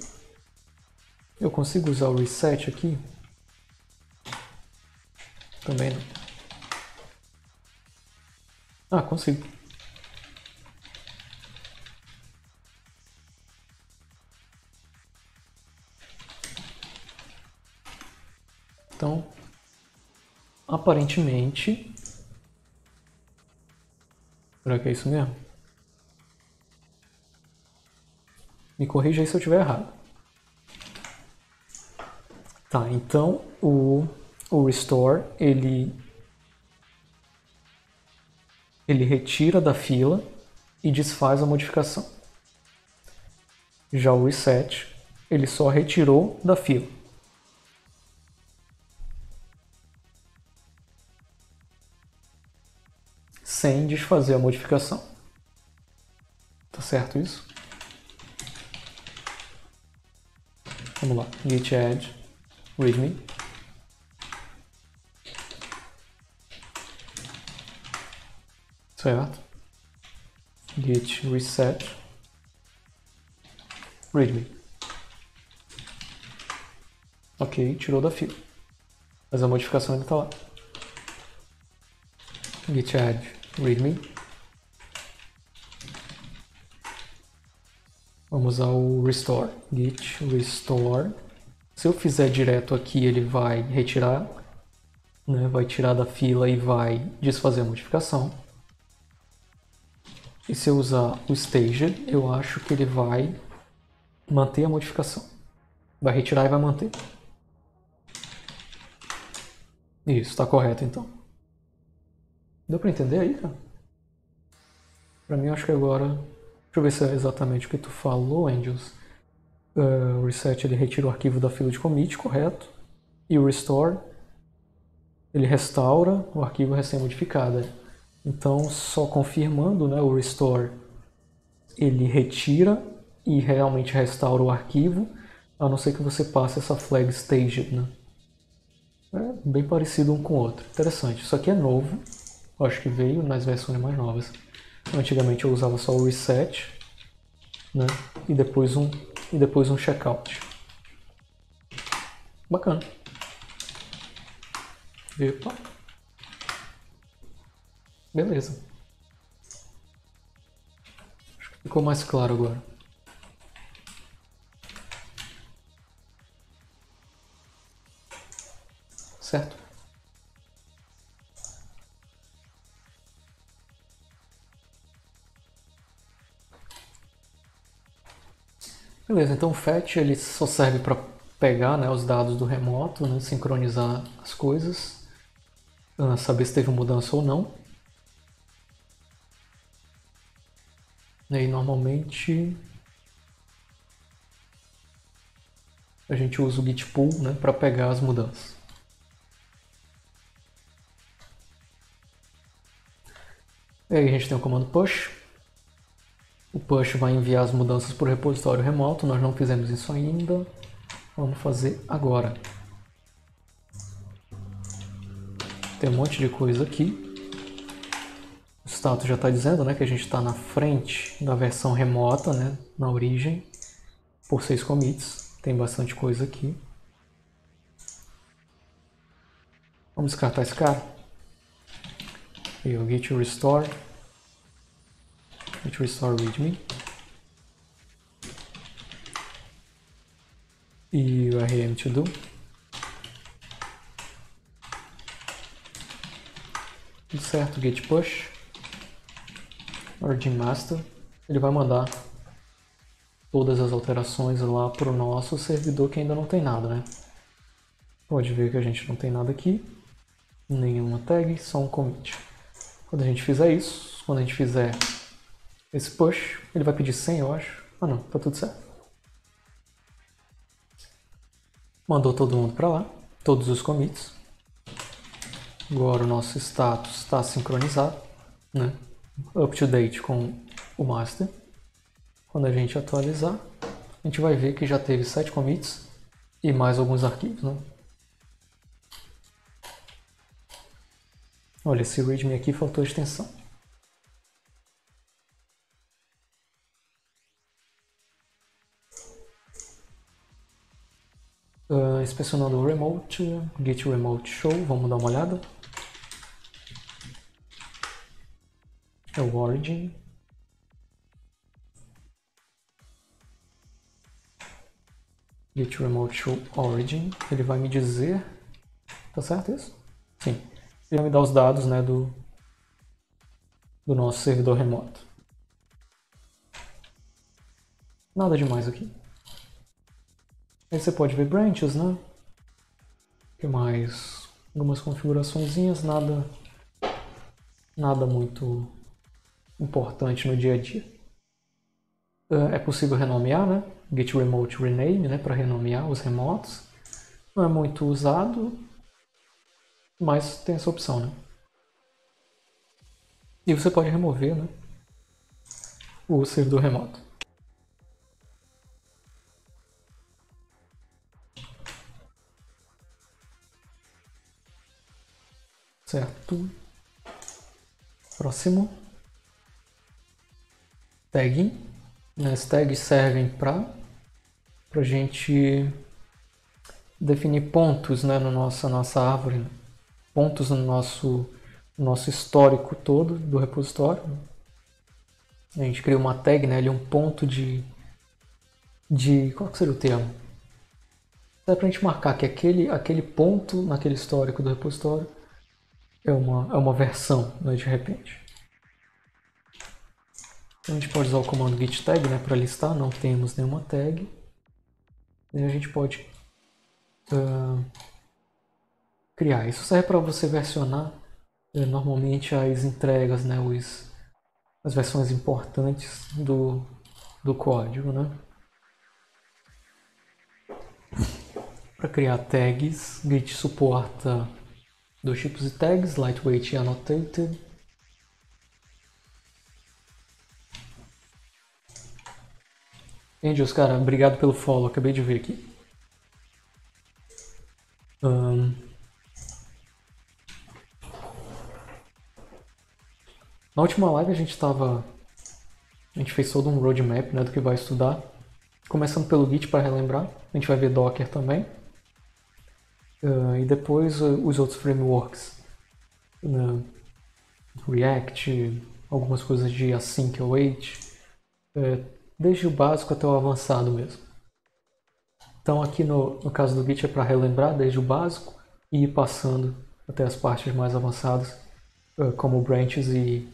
A: Eu consigo usar o reset aqui também não. Ah, consigo. Então, aparentemente... Será que é isso mesmo? Me corrija aí se eu estiver errado. Tá, então o o restore ele ele retira da fila e desfaz a modificação. Já o reset ele só retirou da fila. Sem desfazer a modificação. Tá certo isso? Vamos lá, git add readme Certo? Git reset readme. Ok, tirou da fila. Mas a modificação ainda está lá. Git add readme. Vamos ao restore. Git restore. Se eu fizer direto aqui, ele vai retirar, né? vai tirar da fila e vai desfazer a modificação. E se eu usar o staged, eu acho que ele vai manter a modificação. Vai retirar e vai manter. Isso, está correto então. Deu para entender aí, cara? Para mim, acho que agora... Deixa eu ver se é exatamente o que tu falou, Angels. Uh, o reset ele retira o arquivo da fila de commit, correto? E o restore ele restaura o arquivo recém-modificado. Então, só confirmando, né, o restore ele retira e realmente restaura o arquivo, a não ser que você passe essa flag staged. Né? É bem parecido um com o outro. Interessante. Isso aqui é novo. Eu acho que veio nas versões mais novas. Antigamente eu usava só o reset né? e, depois um, e depois um checkout. Bacana. Epa. Beleza. Acho que ficou mais claro agora. certo? Beleza, então o fetch ele só serve para pegar né, os dados do remoto, né, sincronizar as coisas, ah, saber se teve mudança ou não. E aí normalmente a gente usa o git pull né, para pegar as mudanças. E aí a gente tem o comando push. O push vai enviar as mudanças para o repositório remoto. Nós não fizemos isso ainda. Vamos fazer agora. Tem um monte de coisa aqui. O status já está dizendo né, que a gente está na frente da versão remota, né, na origem, por seis commits. Tem bastante coisa aqui. Vamos descartar esse cara? E o git restore. Git restore readme e o rm to do. Tudo certo git push origin master ele vai mandar todas as alterações lá para o nosso servidor que ainda não tem nada, né? Pode ver que a gente não tem nada aqui, nenhuma tag, só um commit. Quando a gente fizer isso, quando a gente fizer esse push, ele vai pedir 100, eu acho. Ah não, tá tudo certo. Mandou todo mundo para lá, todos os commits. Agora o nosso status está sincronizado, né? Up to date com o master. Quando a gente atualizar, a gente vai ver que já teve 7 commits e mais alguns arquivos, né? Olha, esse readme aqui faltou extensão. Uh, inspecionando o remote, git remote show, vamos dar uma olhada. É o origin. Git remote origin, ele vai me dizer, tá certo isso? Sim ele vai me dar os dados né, do, do nosso servidor remoto. Nada demais aqui. Aí você pode ver branches, né? O que mais? Algumas configurações, nada, nada muito importante no dia a dia. É possível renomear, né? Git Remote Rename, né? Para renomear os remotos. Não é muito usado, mas tem essa opção, né? E você pode remover né, o servidor remoto. Certo. Próximo. Tagging. As tags servem para a gente definir pontos né, no nossa, nossa árvore, né? pontos no nosso, nosso histórico todo do repositório. A gente cria uma tag, né, ali um ponto de, de qual seria o termo? É para a gente marcar que aquele, aquele ponto naquele histórico do repositório é uma, é uma versão, né, de repente. Então a gente pode usar o comando git tag né, para listar, não temos nenhuma tag. E a gente pode uh, criar. Isso serve para você versionar uh, normalmente as entregas, né, os, as versões importantes do, do código. Né? Para criar tags, Git suporta dois tipos de tags, lightweight e annotated. Angels, cara, obrigado pelo follow, acabei de ver aqui. Um... Na última live a gente estava. A gente fez todo um roadmap né, do que vai estudar. Começando pelo Git para relembrar. A gente vai ver Docker também. Uh, e depois uh, os outros frameworks. Uh, React, algumas coisas de async await. Desde o básico até o avançado mesmo. Então aqui no, no caso do Git é para relembrar desde o básico e ir passando até as partes mais avançadas, como branches e,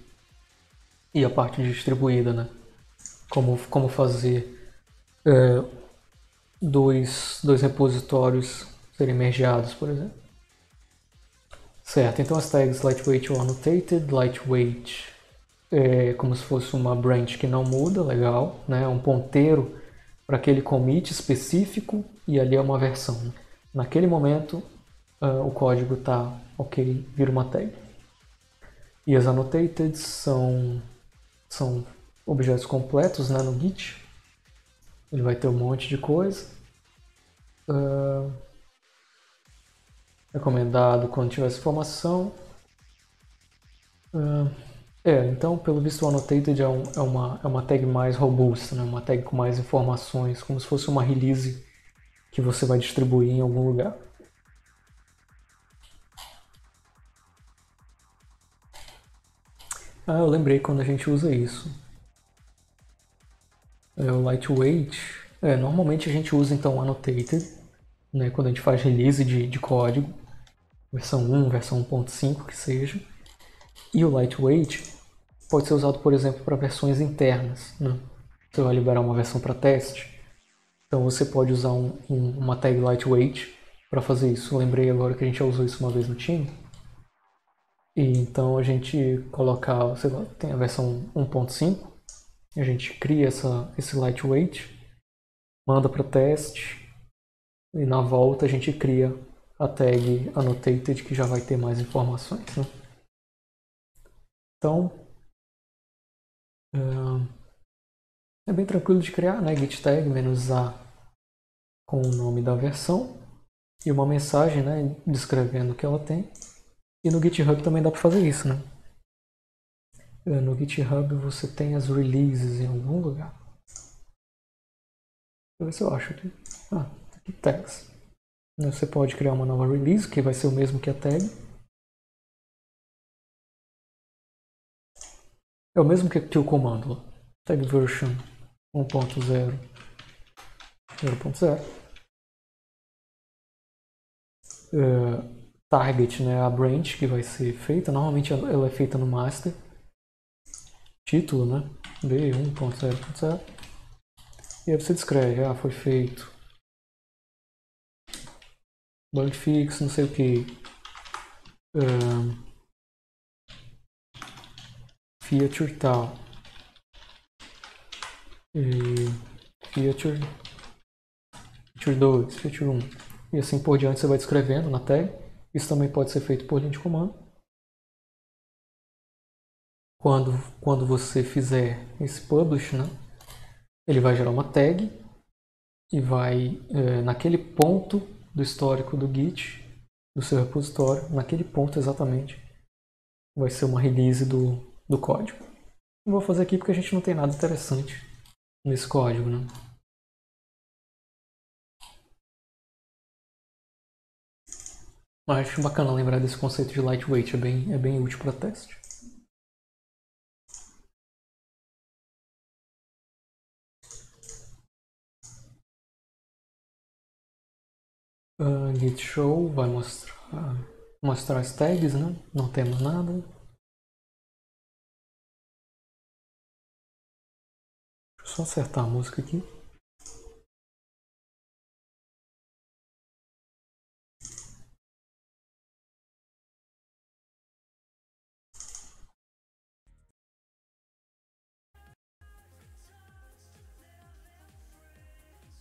A: e a parte distribuída, né? Como, como fazer é, dois, dois repositórios serem mergeados, por exemplo. Certo, então as tags lightweight ou annotated, lightweight é como se fosse uma branch que não muda, legal, né? um ponteiro para aquele commit específico e ali é uma versão. Naquele momento uh, o código está ok, vira uma tag. E as annotated são, são objetos completos né, no Git. Ele vai ter um monte de coisa. Uh, recomendado quando tiver essa informação. Uh, é, então, pelo visto, o annotated é, um, é, uma, é uma tag mais robusta, né? uma tag com mais informações, como se fosse uma release que você vai distribuir em algum lugar. Ah, eu lembrei quando a gente usa isso. É o lightweight. É, normalmente a gente usa então annotated, né, quando a gente faz release de, de código, versão 1, versão 1.5 que seja. E o lightweight pode ser usado, por exemplo, para versões internas. Né? Você vai liberar uma versão para teste, então você pode usar um, um, uma tag lightweight para fazer isso. lembrei agora que a gente já usou isso uma vez no time. E então a gente colocar, sei lá, tem a versão 1.5, a gente cria essa, esse lightweight, manda para teste e na volta a gente cria a tag annotated que já vai ter mais informações. Né? Então, é bem tranquilo de criar, né? git tag "-a", com o nome da versão e uma mensagem, né, descrevendo o que ela tem. E no GitHub também dá para fazer isso, né? É, no GitHub você tem as releases em algum lugar. Deixa eu ver se eu acho aqui. Ah, aqui tags. Você pode criar uma nova release, que vai ser o mesmo que a tag. É o mesmo que, que o comando. Tag version 1.0 0.0 uh, target, né, a branch que vai ser feita, normalmente ela é feita no master. Título, né, b1.0.0 e aí você descreve, ah, foi feito bug fix, não sei o que. Uh, feature tal. E feature feature 2, feature 1 e assim por diante você vai descrevendo na tag. Isso também pode ser feito por linha de comando. Quando, quando você fizer esse publish, né, ele vai gerar uma tag e vai é, naquele ponto do histórico do Git, do seu repositório, naquele ponto exatamente, vai ser uma release do, do código. Não vou fazer aqui porque a gente não tem nada interessante nesse código, né? Mas acho bacana lembrar desse conceito de lightweight, é bem, é bem útil para teste. Uh, git show vai mostrar, mostrar as tags, né? Não temos nada. Só acertar a música aqui.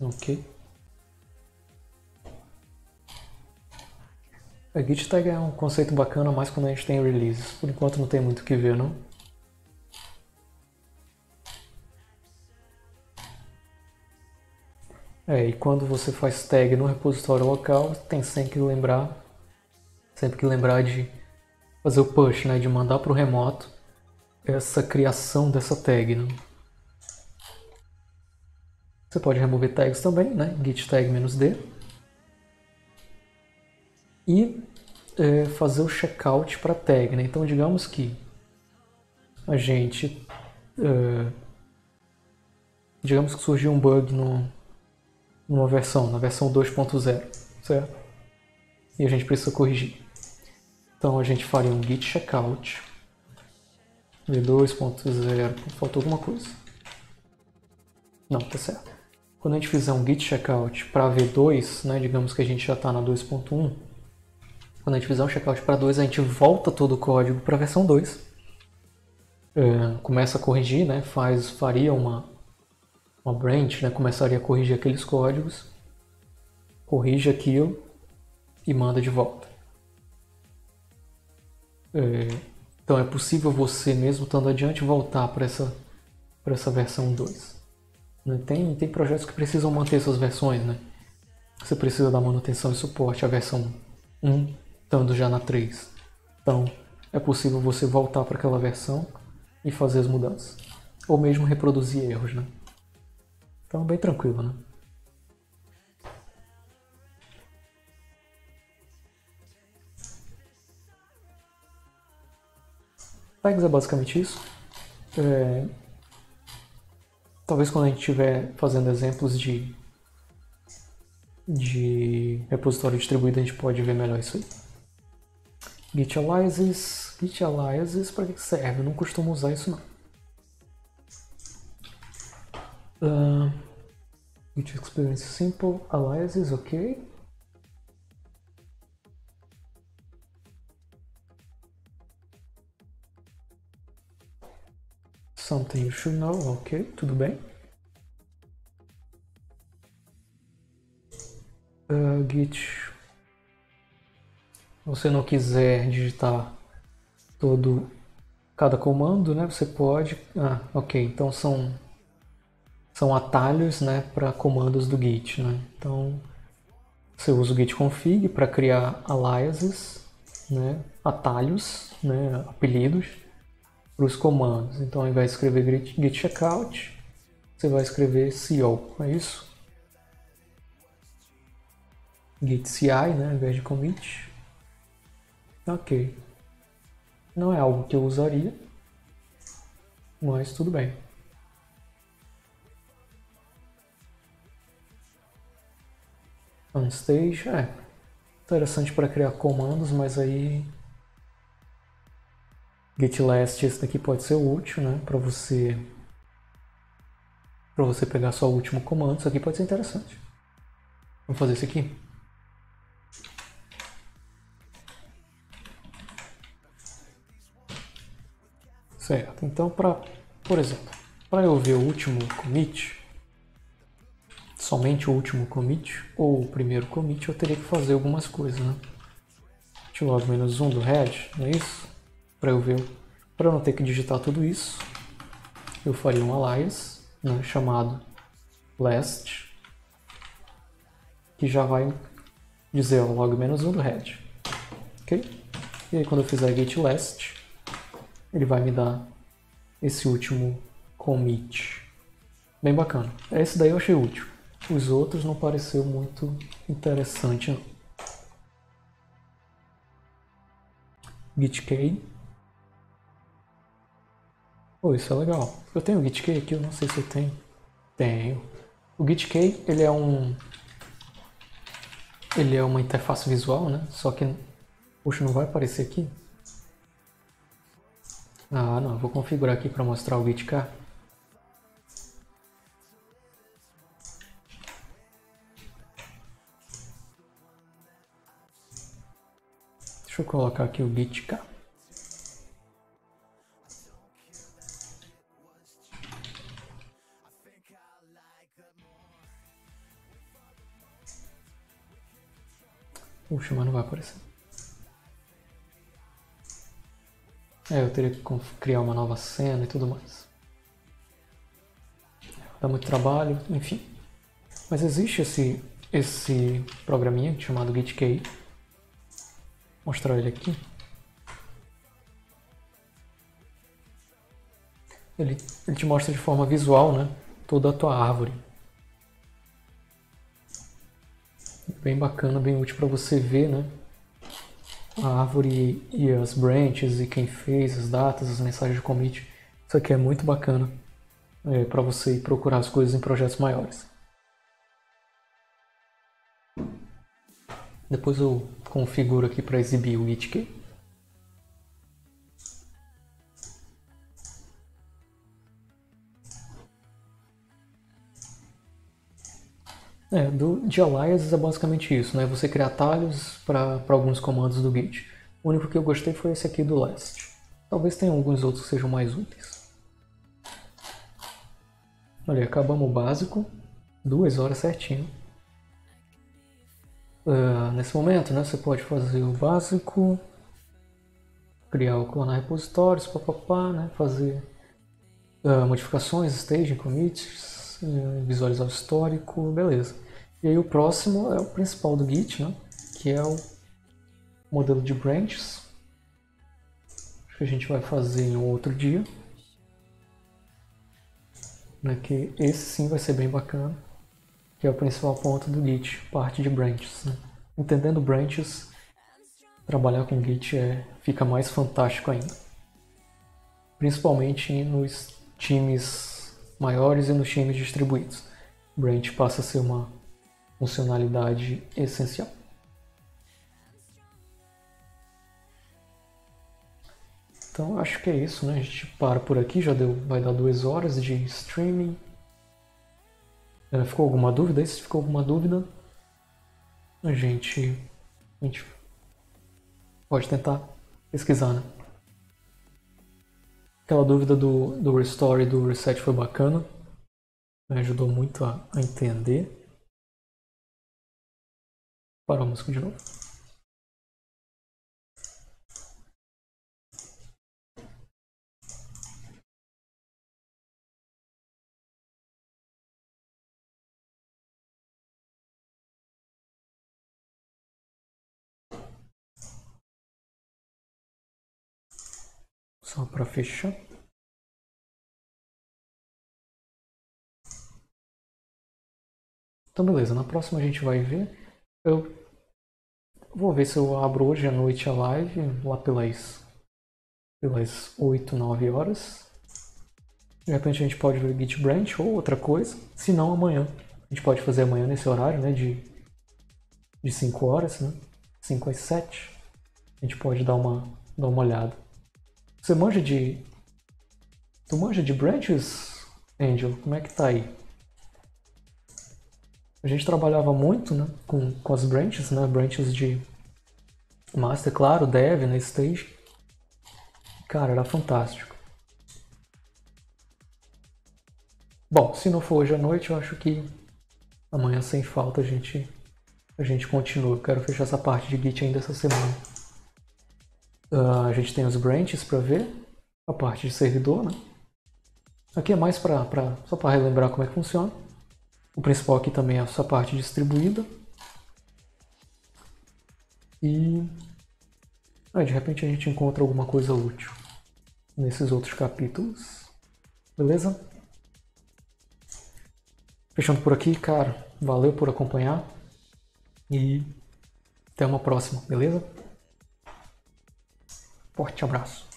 A: Ok. A Git tag é um conceito bacana, mais quando a gente tem releases. Por enquanto não tem muito o que ver, não. É, e quando você faz tag no repositório local, tem sempre que lembrar, sempre que lembrar de fazer o push, né, de mandar para o remoto essa criação dessa tag. Né? Você pode remover tags também, né? git tag-d. E é, fazer o checkout para tag. Né? Então, digamos que a gente. É, digamos que surgiu um bug no, numa versão, na versão 2.0, certo? E a gente precisa corrigir. Então a gente faria um git checkout v2.0. Faltou alguma coisa? Não, tá certo. Quando a gente fizer um git checkout para V2, né, digamos que a gente já está na 2.1, quando a gente fizer um checkout para 2, a gente volta todo o código para a versão 2. É, começa a corrigir, né, faz, faria uma, uma branch, né, começaria a corrigir aqueles códigos, corrige aquilo e manda de volta. É, então é possível você, mesmo estando adiante, voltar para essa, essa versão 2. Né? Tem, tem projetos que precisam manter essas versões, né? Você precisa dar manutenção e suporte à versão 1, estando já na 3. Então, é possível você voltar para aquela versão e fazer as mudanças. Ou mesmo reproduzir erros, né? Então, bem tranquilo, né? Tags é basicamente isso. É, Talvez quando a gente estiver fazendo exemplos de, de repositório distribuído, a gente pode ver melhor isso aí. Git aliases. Git aliases para que serve? Eu não costumo usar isso não. Uh, Git experience simple aliases, ok. Something you should know, ok, tudo bem. Uh, git. Você não quiser digitar todo cada comando, né? Você pode. Ah, ok. Então são são atalhos, né, para comandos do Git, né? Então você usa o git config para criar aliases, né, atalhos, né, apelidos para os comandos. Então, ao invés de escrever git checkout, você vai escrever co, é isso? Git CI, né, ao invés de commit. Ok. Não é algo que eu usaria, mas tudo bem. Unstage, é interessante para criar comandos, mas aí GitLast, esse daqui pode ser útil, né, para você para você pegar só o último comando. Isso aqui pode ser interessante. Vamos fazer isso aqui. Certo. Então, para, por exemplo, para eu ver o último commit, somente o último commit ou o primeiro commit, eu teria que fazer algumas coisas, né? log menos 1 do head, não é isso? para eu ver para não ter que digitar tudo isso, eu faria um alias né, chamado last, que já vai dizer log menos 1 do head. Ok? E aí quando eu fizer git last, ele vai me dar esse último commit. Bem bacana. Esse daí eu achei útil. Os outros não pareceu muito interessante não. GitK. Pô, isso é legal. Eu tenho o GitK aqui, eu não sei se eu tenho. Tenho. O GitK, ele é um... Ele é uma interface visual, né? Só que... Puxa, não vai aparecer aqui? Ah, não. Vou configurar aqui para mostrar o GitK. Deixa eu colocar aqui o GitK. Puxa, mas não vai aparecer. É, eu teria que criar uma nova cena e tudo mais. Dá muito trabalho, enfim. Mas existe esse, esse programinha chamado GitK. Mostrar ele aqui. Ele, ele te mostra de forma visual né, toda a tua árvore. Bem bacana, bem útil para você ver né, a árvore e as branches e quem fez, as datas, as mensagens de commit. Isso aqui é muito bacana é, para você procurar as coisas em projetos maiores. Depois eu configuro aqui para exibir o GitKey. É, do, de aliases é basicamente isso, né? Você criar atalhos para alguns comandos do Git. O único que eu gostei foi esse aqui do last. Talvez tenha alguns outros que sejam mais úteis. Olha, acabamos o básico. Duas horas certinho. Uh, nesse momento, né, você pode fazer o básico, criar o clonar repositórios, papapá, né, fazer uh, modificações, staging, commits, eh, visualizar o histórico, beleza. E aí o próximo é o principal do Git, né? que é o modelo de branches, que a gente vai fazer em outro dia. Né? Que esse sim vai ser bem bacana, que é o principal ponto do Git, parte de branches. Né? Entendendo branches, trabalhar com Git é, fica mais fantástico ainda. Principalmente nos times maiores e nos times distribuídos. Branch passa a ser uma funcionalidade essencial. Então acho que é isso, né? A gente para por aqui, já deu, vai dar duas horas de streaming. Ficou alguma dúvida? Se ficou alguma dúvida, a gente, a gente pode tentar pesquisar, né? Aquela dúvida do, do restore e do reset foi bacana. Me ajudou muito a, a entender. Para a música de novo. Só para fechar. Então beleza, na próxima a gente vai ver. Eu vou ver se eu abro hoje à noite a live, lá pelas, pelas 8, 9 horas. De repente a gente pode ver Git Branch ou outra coisa. Se não, amanhã. A gente pode fazer amanhã nesse horário, né? De, de 5 horas, né? 5 às 7. A gente pode dar uma, dar uma olhada. Você manja de. Tu manja de branches, Angel? Como é que tá aí? A gente trabalhava muito né, com, com as branches, né? Branches de master, claro, dev, né, stage. Cara, era fantástico. Bom, se não for hoje à noite, eu acho que amanhã sem falta a gente a gente continua. Eu quero fechar essa parte de Git ainda essa semana. Uh, a gente tem os branches para ver. a parte de servidor, né? Aqui é mais para só para relembrar como é que funciona. O principal aqui também é essa parte distribuída. E aí, de repente a gente encontra alguma coisa útil nesses outros capítulos. Beleza? Fechando por aqui, cara. Valeu por acompanhar. E até uma próxima, beleza? Forte abraço.